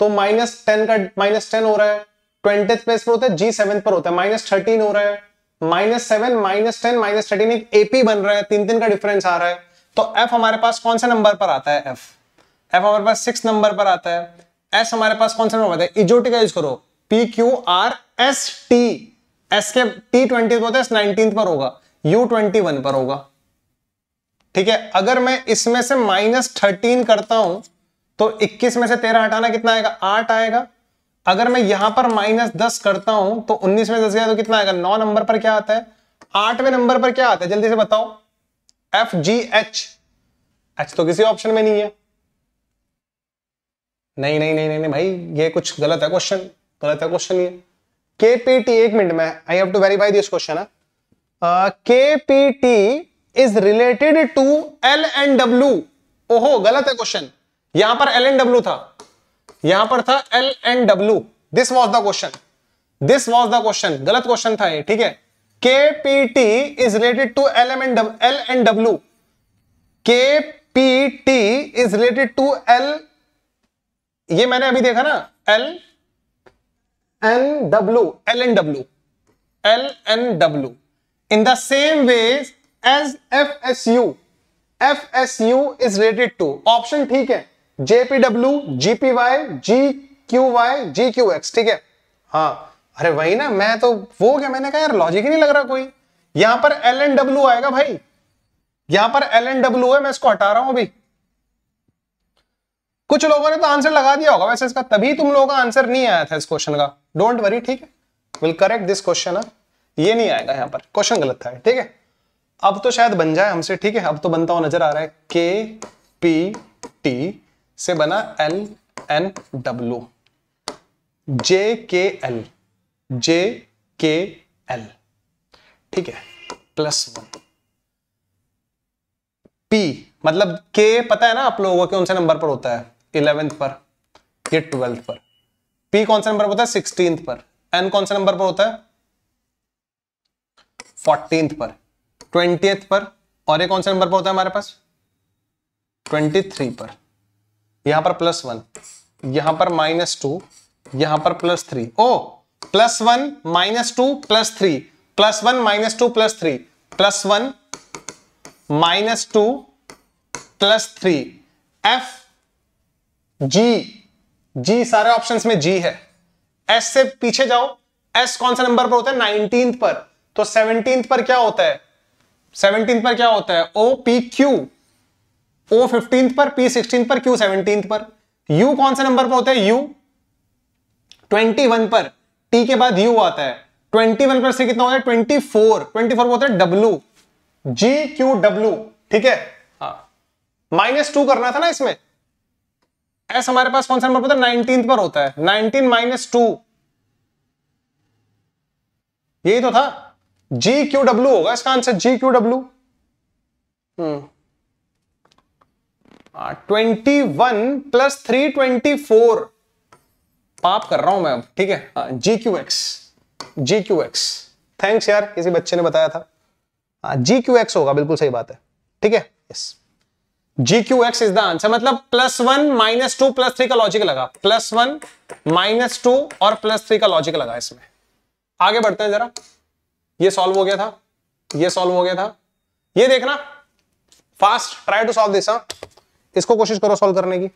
तो माइनस टेन का, माइनस टेन हो रहा है। ट्वेंटी प्लेस पर होता है जी सेवन पर होता है, माइनस थर्टीन हो रहा है। Minus seven minus ten, minus thirteen एक एपी बन रहा है, तीन तीन का डिफरेंस आ रहा है। तो एफ़ हमारे पास कौन सा नंबर पर आता है? एफ़ एफ़ हमारे पास सिक्स नंबर पर आता है। एस हमारे पास कौन सा नंबर आता है? इजोटी का यूज़ करो। P Q R S T S के टी ट्वेंटी नाइनटीन पर होगा। यू ट्वेंटी वन पर होगा। ठीक है? अगर मैं इसमें से माइनस थर्टीन करता हूँ तो 21 में से 13 हटाना कितना आएगा? 8 आएगा। अगर मैं यहाँ पर माइनस दस करता हूँ तो 19 में दस गया तो कितना आएगा? नौ नंबर पर क्या आता है? आठवें नंबर पर क्या आता है? जल्दी से बताओ। एफ़ जी एच एच तो किसी ऑप्शन में नहीं है। नहीं नहीं नहीं नहीं भाई, ये कुछ गलत है क्वेश्चन गलत है क्वेश्चन ये। के पी टी एक मिनट में I have to verify this question है। K P T is related to L and W ओहो, गलत है क्वेश्चन यहाँ पर एल एंड डब्ल्यू था। यहाँ पर था L and W this was the question this was the question गलत क्वेश्चन था ये, ठीक है? K P T is related to L M and L and W K P T is related to L ये मैंने अभी देखा ना L N W L N W L N W in the same way as F S U F S U is related to option ठीक है। JPW, GPY G Q Y G Q X ठीक है? हाँ। अरे वही ना, मैं तो वो क्या मैंने कहा, यार लॉजिक ही नहीं लग रहा कोई। यहाँ पर एल एन डब्ल्यू आएगा भाई। यहाँ पर एल एन डब्ल्यू है, मैं इसको हटा रहा हूँ अभी। कुछ लोगों ने तो आंसर लगा दिया होगा, वैसे इसका तभी तुम लोगों का आंसर नहीं आया था इस क्वेश्चन का। डोंट वरी ठीक है? विल करेक्ट दिस क्वेश्चन ये नहीं आएगा यहाँ पर। क्वेश्चन गलत था, ठीक है? अब तो शायद बन जाए हमसे, ठीक है? अब तो बनता हुआ नज़र आ रहा है के पी टी से बना L N W J K L J K L ठीक है? प्लस वन पी मतलब के पता है ना आप लोगों को कौन से नंबर पर होता है? इलेवेंथ पर ये ट्वेल्थ पर? पी कौन सा नंबर पर होता है? सिक्सटींथ पर. एन कौन सा नंबर पर होता है? फोर्टींथ पर. ट्वेंटी पर. और ये कौन सा नंबर पर होता है हमारे पास? ट्वेंटी थ्री पर. यहाँ पर प्लस वन यहाँ पर माइनस टू यहाँ पर plus three O plus one minus two plus three plus one minus two plus three plus one minus two plus three F G G सारे ऑप्शंस में जी है। एस से पीछे जाओ। एस कौन सा नंबर पर होता है? नाइनटीन पर। तो सेवनटीन पर क्या होता है? सेवनटीन पर क्या होता है? O P Q O fifteen पर पी सिक्सटीन पर क्यू सेवनटीन पर। यू कौन से नंबर पर होता है? यू। ट्वेंटी वन पर। टी के बाद यू आता है। ट्वेंटी वन पर से कितना होता है? Twenty four. ट्वेंटी फोर होता है डब्ल्यू जी क्यू डब्ल्यू ठीक है? हाँ। माइनस टू करना था ना इसमें? एस हमारे पास कौन सा नंबर पर नाइनटीन पर होता है। Nineteen minus two. यही तो था। जी क्यू डब्ल्यू होगा इसका answer. G Q W twenty one plus three twenty four पाप कर रहा हूँ मैं अब ठीक है? G Q X G Q X thanks यार, किसी बच्चे ने बताया था। जी क्यू एक्स होगा, बिल्कुल सही बात है। ठीक है? Yes G Q X is the answer मतलब plus one minus two plus three का लॉजिक लगा। प्लस वन माइनस टू और प्लस थ्री का लॉजिक लगा इसमें। आगे बढ़ते हैं जरा। ये सॉल्व हो गया था। ये सॉल्व हो गया था। ये देखना। Fast try to solve this इसको कोशिश करो सॉल्व करने की?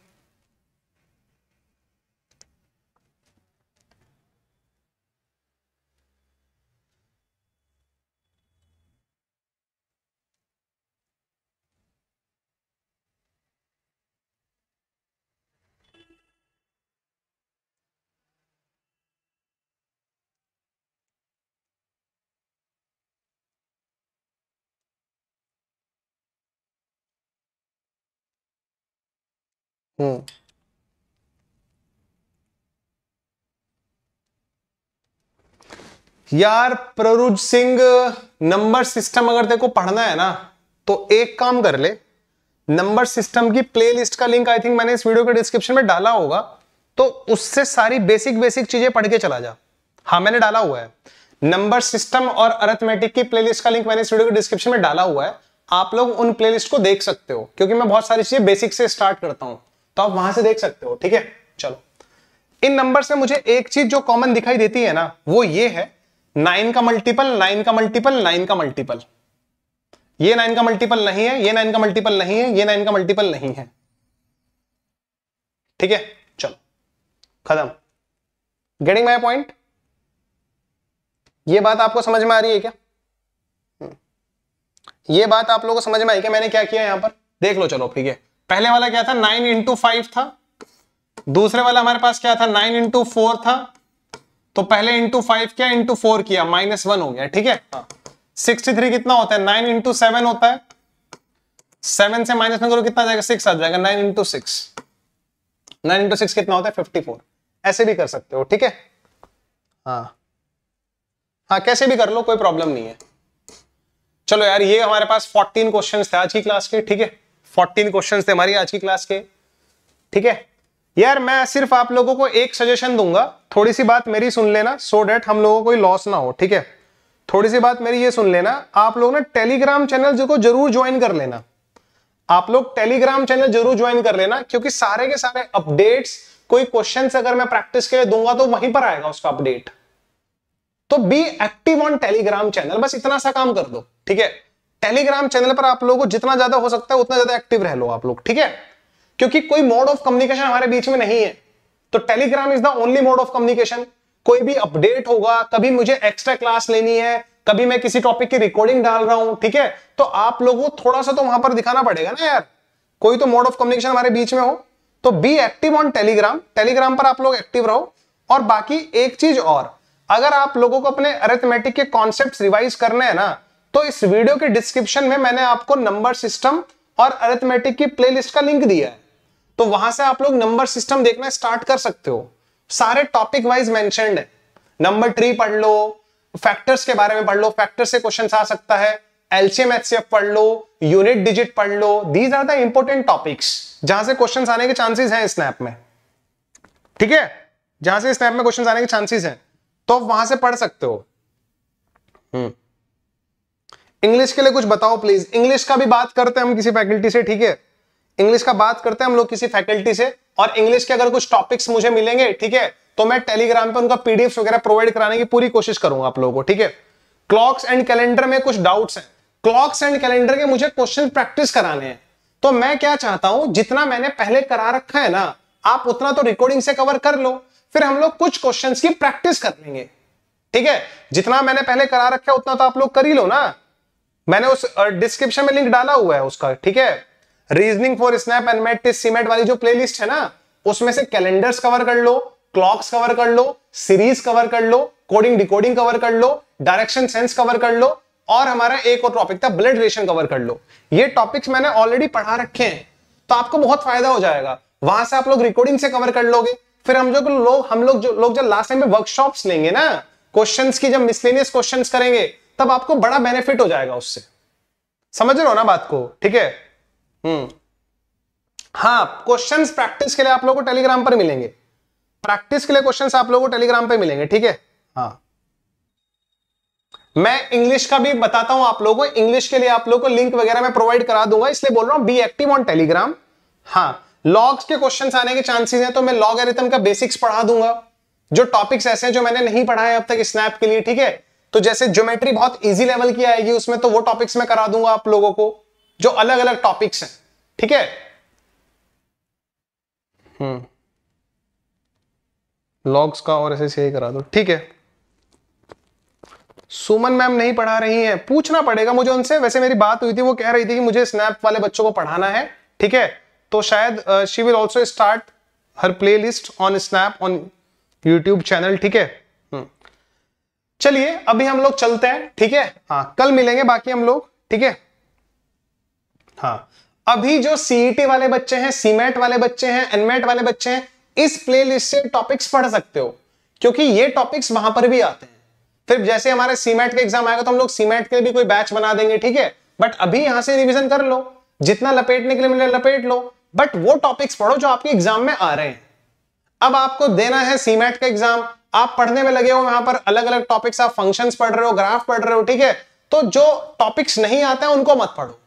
हम्म यार, प्ररुज सिंह नंबर सिस्टम अगर तेरे को पढ़ना है ना तो एक काम कर ले। नंबर सिस्टम की प्लेलिस्ट का लिंक आई थिंक मैंने इस वीडियो के डिस्क्रिप्शन में डाला होगा। तो उससे सारी बेसिक बेसिक चीज़ें पढ़ के चला जा। हाँ मैंने डाला हुआ है। नंबर सिस्टम और अर्थमेटिक की प्लेलिस्ट का लिंक मैंने इस वीडियो के डिस्क्रिप्शन में डाला हुआ है। आप लोग उन प्लेलिस्ट को देख सकते हो, क्योंकि मैं बहुत सारी चीज़ें बेसिक से स्टार्ट करता हूँ। तो आप वहाँ से देख सकते हो, ठीक है? चलो। इन नंबर से मुझे एक चीज़ जो कॉमन दिखाई देती है ना, वो ये है नाइन का मल्टीपल नाइन का मल्टीपल नाइन का मल्टीपल ये नाइन का मल्टीपल नहीं है, ये नाइन का मल्टीपल नहीं है, ये नाइन का मल्टीपल नहीं है। ठीक है? चलो। खत्म। गेटिंग माई पॉइंट ये बात आपको समझ में आ रही है क्या? हम्म। ये बात आप लोगों को समझ में आई क्या? मैंने क्या किया यहाँ पर? देख लो, चलो, ठीक है? पहले वाला क्या था? नाइन इंटू फाइव था। दूसरे वाला हमारे पास क्या था? नाइन इंटू फोर था। तो पहले इंटू फाइव क्या इंटू फोर किया। माइनस वन हो गया ठीक है? सिक्सटी थ्री कितना होता है? नाइन इंटू सेवन होता है। सेवन से माइनस वन करो कितना जाएगा? सिक्स आ जाएगा। Nine into six nine into six कितना होता है? फिफ्टी फोर ऐसे भी कर सकते हो ठीक है? हाँ। हाँ कैसे भी कर लो कोई प्रॉब्लम नहीं है। चलो यार ये हमारे पास फोर्टीन क्वेश्चन थे आज की क्लास के ठीक है? फोर्टीन क्वेश्चन थे हमारी आज की क्लास के। ठीक है? यार, मैं सिर्फ़ आप लोगों को एक सजेशन दूँगा। थोड़ी सी बात मेरी सुन लेना सो डेट हम लोगों को लॉस ना हो, ठीक है? थोड़ी सी बात मेरी ये सुन लेना, आप लोग ना टेलीग्राम चैनल जो को ज़रूर ज्वाइन कर लेना। आप लोग टेलीग्राम चैनल ज़रूर ज्वाइन कर लेना, क्योंकि सारे के सारे अपडेट्स कोई क्वेश्चन अगर मैं प्रैक्टिस के लिए दूँगा तो वहीं पर आएगा उसका अपडेट तो be active on Telegram channel बस इतना सा काम कर दो, ठीक है? टेलीग्राम चैनल पर आप लोगों को जितना ज़्यादा हो सकता है, उतना ज़्यादा एक्टिव रह लो आप लोग, ठीक है? क्योंकि कोई मोड ऑफ़ कम्युनिकेशन हमारे बीच में नहीं है। तो Telegram is the only mode of communication कोई भी अपडेट होगा, कभी मुझे एक्स्ट्रा क्लास लेनी है, कभी मैं किसी टॉपिक की रिकॉर्डिंग डाल रहा हूँ, ठीक है? तो आप लोगों को थोड़ा सा तो वहाँ पर दिखाना पड़ेगा ना यार। कोई तो मोड ऑफ़ कम्युनिकेशन हमारे बीच में हो। तो be active on Telegram Telegram पर आप लोग एक्टिव रहो। और बाकी एक चीज़ और, अगर आप लोगों को अपने अरेथमेटिक के कॉन्सेप्ट रिवाइज करने हैं ना तो इस वीडियो के डिस्क्रिप्शन में मैंने आपको नंबर सिस्टम और अरेथमेटिक की प्लेलिस्ट का लिंक दिया है। तो वहाँ से आप लोग नंबर सिस्टम देखना स्टार्ट कर सकते हो। सारे टॉपिक वाइज मेंशनड है। नंबर ट्री पढ़ लो फैक्टर्स के बारे में पढ़ लो फैक्टर से क्वेश्चन आ सकता है। एलसीएम एचसीएफ पढ़ लो यूनिट डिजिट पढ़ लो। These are the important topics जहाँ से क्वेश्चन आने के चांसेस हैं स्नैप में। ठीक है? जहाँ से स्नैप में क्वेश्चन आने के चांसेस हैं। तो आप वहाँ से पढ़ सकते हो। हम्म। इंग्लिश के लिए कुछ बताओ प्लीज़ इंग्लिश का भी बात करते हैं हम किसी फैकल्टी से, ठीक है? इंग्लिश का बात करते हैं हम लोग किसी फैकल्टी से, और इंग्लिश के अगर कुछ टॉपिक्स मुझे मिलेंगे, ठीक है तो मैं टेलीग्राम पे उनका पीडीएफ वगैरह प्रोवाइड कराने की पूरी कोशिश करूँगा आप लोगों को, ठीक है? क्लॉक्स एंड कैलेंडर में कुछ डाउट्स हैं। क्लॉक्स एंड कैलेंडर के मुझे क्वेश्चन प्रैक्टिस कराने हैं। तो मैं क्या चाहता हूँ, जितना मैंने पहले करा रखा है ना, आप उतना तो रिकॉर्डिंग से कवर कर लो, फिर हम लोग कुछ क्वेश्चंस की प्रैक्टिस कर लेंगे। ठीक है? जितना मैंने पहले करा रखा है, उतना तो आप लोग कर ही लो ना। मैंने उस डिस्क्रिप्शन में लिंक डाला हुआ है उसका, ठीक है? Reasoning for SNAP and MAT CMAT वाली जो प्लेलिस्ट है ना, उसमें से कैलेंडर्स कवर कर लो क्लॉक्स कवर कर लो सीरीज़ कवर कर लो कोडिंग डिकोडिंग कवर कर लो डायरेक्शन सेंस कवर कर लो, और हमारा एक और टॉपिक था ब्लड रेशन कवर कर लो। ये टॉपिक्स मैंने ऑलरेडी पढ़ा रखे हैं तो आपको बहुत फ़ायदा हो जाएगा। वहाँ से आप लोग रिकॉर्डिंग से कवर कर लोगे, फिर हम जो लोग, हम लोग जो, लोग जब लास्ट टाइम में वर्कशॉप्स लेंगे ना क्वेश्चंस की, जब मिसलेनियस क्वेश्चंस करेंगे तब आपको बड़ा बेनिफिट हो जाएगा उससे। समझ रहे हो ना बात को? ठीक है? हम्म। हाँ क्वेश्चंस प्रैक्टिस के लिए आप लोगों को टेलीग्राम पर मिलेंगे। प्रैक्टिस के लिए क्वेश्चंस आप लोगों को टेलीग्राम पर मिलेंगे, ठीक है? हाँ। मैं इंग्लिश का भी बताता हूँ आप लोगों को। इंग्लिश के लिए आप लोगों को लिंक वगैरह मैं प्रोवाइड करा दूँगा। इसलिए बोल रहा हूँ बी एक्टिव ऑन टेलीग्राम हाँ लॉग्स के क्वेश्चन आने के चांसेस हैं तो मैं लॉग एरिथम का बेसिक्स पढ़ा दूँगा। जो टॉपिक्स ऐसे हैं जो मैंने नहीं पढ़ा है अब तक स्नैप के लिए, ठीक है? तो जैसे ज्योमेट्री बहुत इजी लेवल की आएगी, उसमें तो वो टॉपिक्स में करा दूँगा आप लोगों को, जो अलग अलग टॉपिक्स हैं, ठीक है? हम्म। लॉग्स का और ऐसे से करा दो, ठीक है? सुमन मैम नहीं पढ़ा रही हैं, पूछना पड़ेगा मुझे उनसे। वैसे मेरी बात हुई थी, वो कह रही थी कि मुझे स्नैप वाले बच्चों को पढ़ाना है, ठीक है? तो शायद she will also start her playlist on SNAP on YouTube channel ठीक है। चलिए, अभी हम लोग चलते हैं, ठीक है? हाँ कल मिलेंगे बाकी हम लोग, ठीक है? हाँ अभी जो सीईटी वाले बच्चे हैं सीमेट वाले बच्चे हैं एनमेट वाले बच्चे हैं, इस प्लेलिस्ट से टॉपिक्स पढ़ सकते हो, क्योंकि ये टॉपिक्स वहाँ पर भी आते हैं। फिर जैसे हमारे सीमेट का एग्ज़ाम आएगा तो हम लोग सीमेट के भी कोई बैच बना देंगे, ठीक है? बट अभी यहाँ से रिविजन कर लो, जितना लपेटने के लिए मिले लपेट लो बट वो टॉपिक्स पढ़ो जो आपके एग्ज़ाम में आ रहे हैं। अब आपको देना है सीमेट का एग्ज़ाम आप पढ़ने में लगे हो, वहाँ पर अलग अलग टॉपिक्स आप फ़ंक्शंस पढ़ रहे हो ग्राफ पढ़ रहे हो, ठीक है? तो जो टॉपिक्स नहीं आते हैं, उनको मत पढ़ो।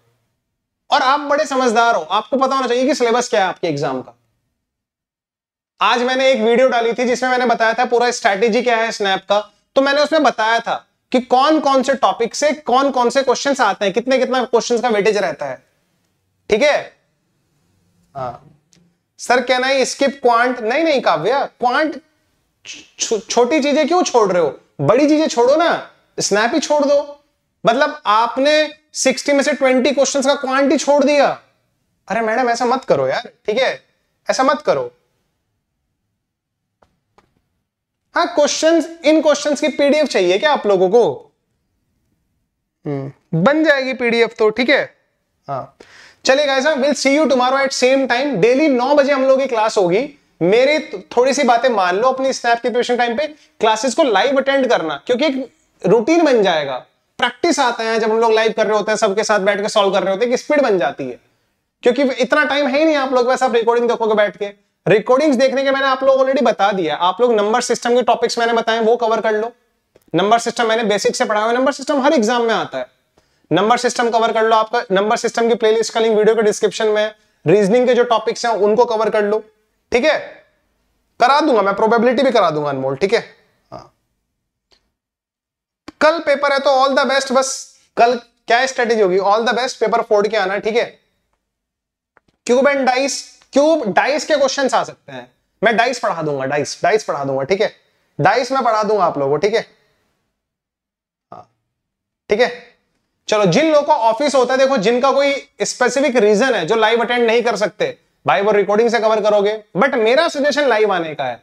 और आप बड़े समझदार हो। आपको पता होना चाहिए कि सिलेबस क्या है आपके एग्ज़ाम का। आज मैंने एक वीडियो डाली थी जिसमें मैंने बताया था पूरा स्ट्रैटेजी क्या है स्नैप का। तो मैंने उसमें बताया था कि कौन कौन से टॉपिक से कौन कौन से क्वेश्चन आते हैं कितने कितना क्वेश्चन का वेटेज रहता है। ठीक हाँ? सर कहना है स्किप क्वांट नहीं नहीं, काव्य क्वांट छोटी चीज़ें क्यों छोड़ रहे हो? बड़ी चीज़ें छोड़ो ना। स्नैप ही छोड़ दो। मतलब आपने 60 में से 20 क्वेश्चंस का क्वांटिटी छोड़ दिया। अरे मैडम ऐसा मत करो यार ठीक है? ऐसा मत करो। हाँ क्वेश्चंस इन क्वेश्चंस की पीडीएफ चाहिए क्या आप लोगों को? हम्म, बन जाएगी पीडीएफ तो ठीक है? हाँ। चलिए guys will see you tomorrow at same time daily नौ बजे हम लोग की क्लास होगी। मेरी थोड़ी सी बातें मान लो अपनी स्नैप की प्रिपरेशन टाइम पे क्लासेस को लाइव अटेंड करना, क्योंकि एक रूटीन बन जाएगा। प्रैक्टिस आता है जब हम लोग लाइव कर रहे होते हैं, सबके साथ बैठ के सॉल्व कर रहे होते हैं, कि स्पीड बन जाती है। क्योंकि इतना टाइम है ही नहीं आप लोग वैसे आप रिकॉर्डिंग देखोगे बैठ के। रिकॉर्डिंग्स देखने के मैंने आप लोग ऑलरेडी बता दिया। आप लोग नंबर सिस्टम के टॉपिक्स मैंने बताए, वो कवर कर लो। नंबर सिस्टम मैंने बेसिक से पढ़ा हुआ नंबर सिस्टम हर एग्ज़ाम में आता है। नंबर सिस्टम कवर कर लो आपका। नंबर सिस्टम की प्लेलिस्ट का लिंक वीडियो के डिस्क्रिप्शन में रीजनिंग के जो टॉपिक्स हैं, उनको कवर कर लो। ठीक है? करा दूँगा मैं प्रोबेबिलिटी भी करा दूँगा अनमोल, ठीक है? हाँ। कल पेपर है तो ऑल द बेस्ट बस कल क्या स्ट्रेटेजी होगी? ऑल द बेस्ट पेपर फोड़ के आना ठीक है? Cube and dice cube dice के क्वेश्चंस आ सकते हैं। मैं डाइस पढ़ा दूँगा डाइस डाइस पढ़ा दूँगा, ठीक है? डाइस में पढ़ा दूँगा आप लोगों को, ठीक है? हाँ। ठीक है? चलो, जिन लोगों का ऑफ़िस होता है, देखो, जिनका कोई स्पेसिफिक रीजन है, जो लाइव अटेंड नहीं कर सकते भाई, वो रिकॉर्डिंग से कवर करोगे। बट मेरा सजेशन लाइव आने का है।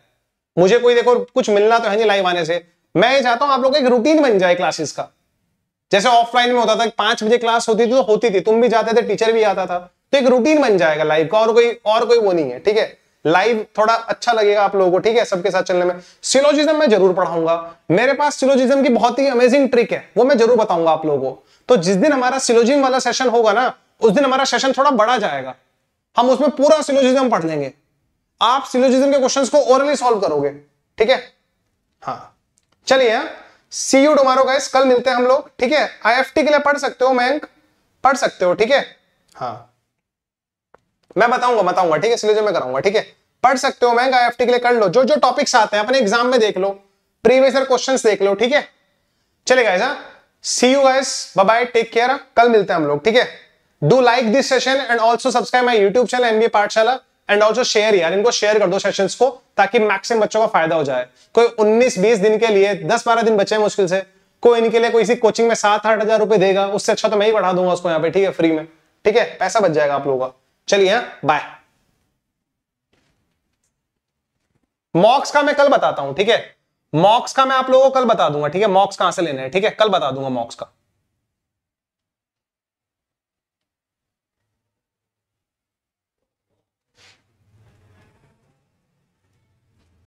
मुझे कोई देखो, कुछ मिलना तो है नहीं लाइव आने से। मैं ये चाहता हूँ आप लोग एक रूटीन बन जाए क्लासेस का। जैसे ऑफलाइन में होता था, पाँच बजे क्लास होती थी तो होती थी। तुम भी जाते थे टीचर भी आता था। तो एक रूटीन बन जाएगा लाइव का, और कोई और कोई वो नहीं है, ठीक है? लाइव थोड़ा अच्छा लगेगा आप लोगों को, ठीक है? सबके साथ चलने में। सिलोजिज्म मैं ज़रूर पढ़ाऊँगा। मेरे पास सिलोजिज्म की बहुत ही अमेजिंग ट्रिक है, वो मैं ज़रूर बताऊँगा आप लोगों को। तो जिस दिन हमारा सिलोजिज्म वाला सेशन होगा ना, उस दिन हमारा सेशन थोड़ा बड़ा जाएगा। हम उसमें पूरा सिलोजिज्म पढ़ लेंगे। आप सिलोजिज्म के क्वेश्चंस को ओरली सॉल्व करोगे, ठीक है? हाँ। चलिए सी यू टुमारो गाइस कल मिलते हैं हम लोग, ठीक है? आईएफटी के लिए पढ़ सकते हो मैंक पढ़ सकते हो, ठीक है? हाँ। मैं बताऊँगा बताऊँगा, ठीक है? इसलिए में मैं कराऊँगा, ठीक है? पढ़ सकते हो मैं आई के लिए कर लो। जो जो टॉपिक्स आते हैं, अपने एग्ज़ाम में देख लो। प्रीवियस ईयर क्वेश्चंस देख लो, ठीक है? चले guys see you guys bye bye take care कल मिलते हैं हम लोग, ठीक है? Do like this session and also subscribe my YouTube channel MBA Pathshala and also share यार इनको शेयर कर दो सेशंस को, ताकि मैक्सिमम बच्चों का फ़ायदा हो जाए। कोई 19-20 दिन के लिए 10-12 दिन बचे मुश्किल से, कोई इनके लिए कोई कोचिंग में सात, आठ हज़ार रुपए देगा, उससे अच्छा तो मैं ही पढ़ा दूँगा उसको यहाँ पे, ठीक है फ्री में। ठीक है? पैसा बच जाएगा आप लोगों का। चलिए बाय मॉक्स का मैं कल बताता हूँ, ठीक है? मॉक्स का मैं आप लोगों को कल बता दूँगा, ठीक है? मॉक्स कहाँ से लेना है? ठीक है? कल बता दूँगा मॉक्स का।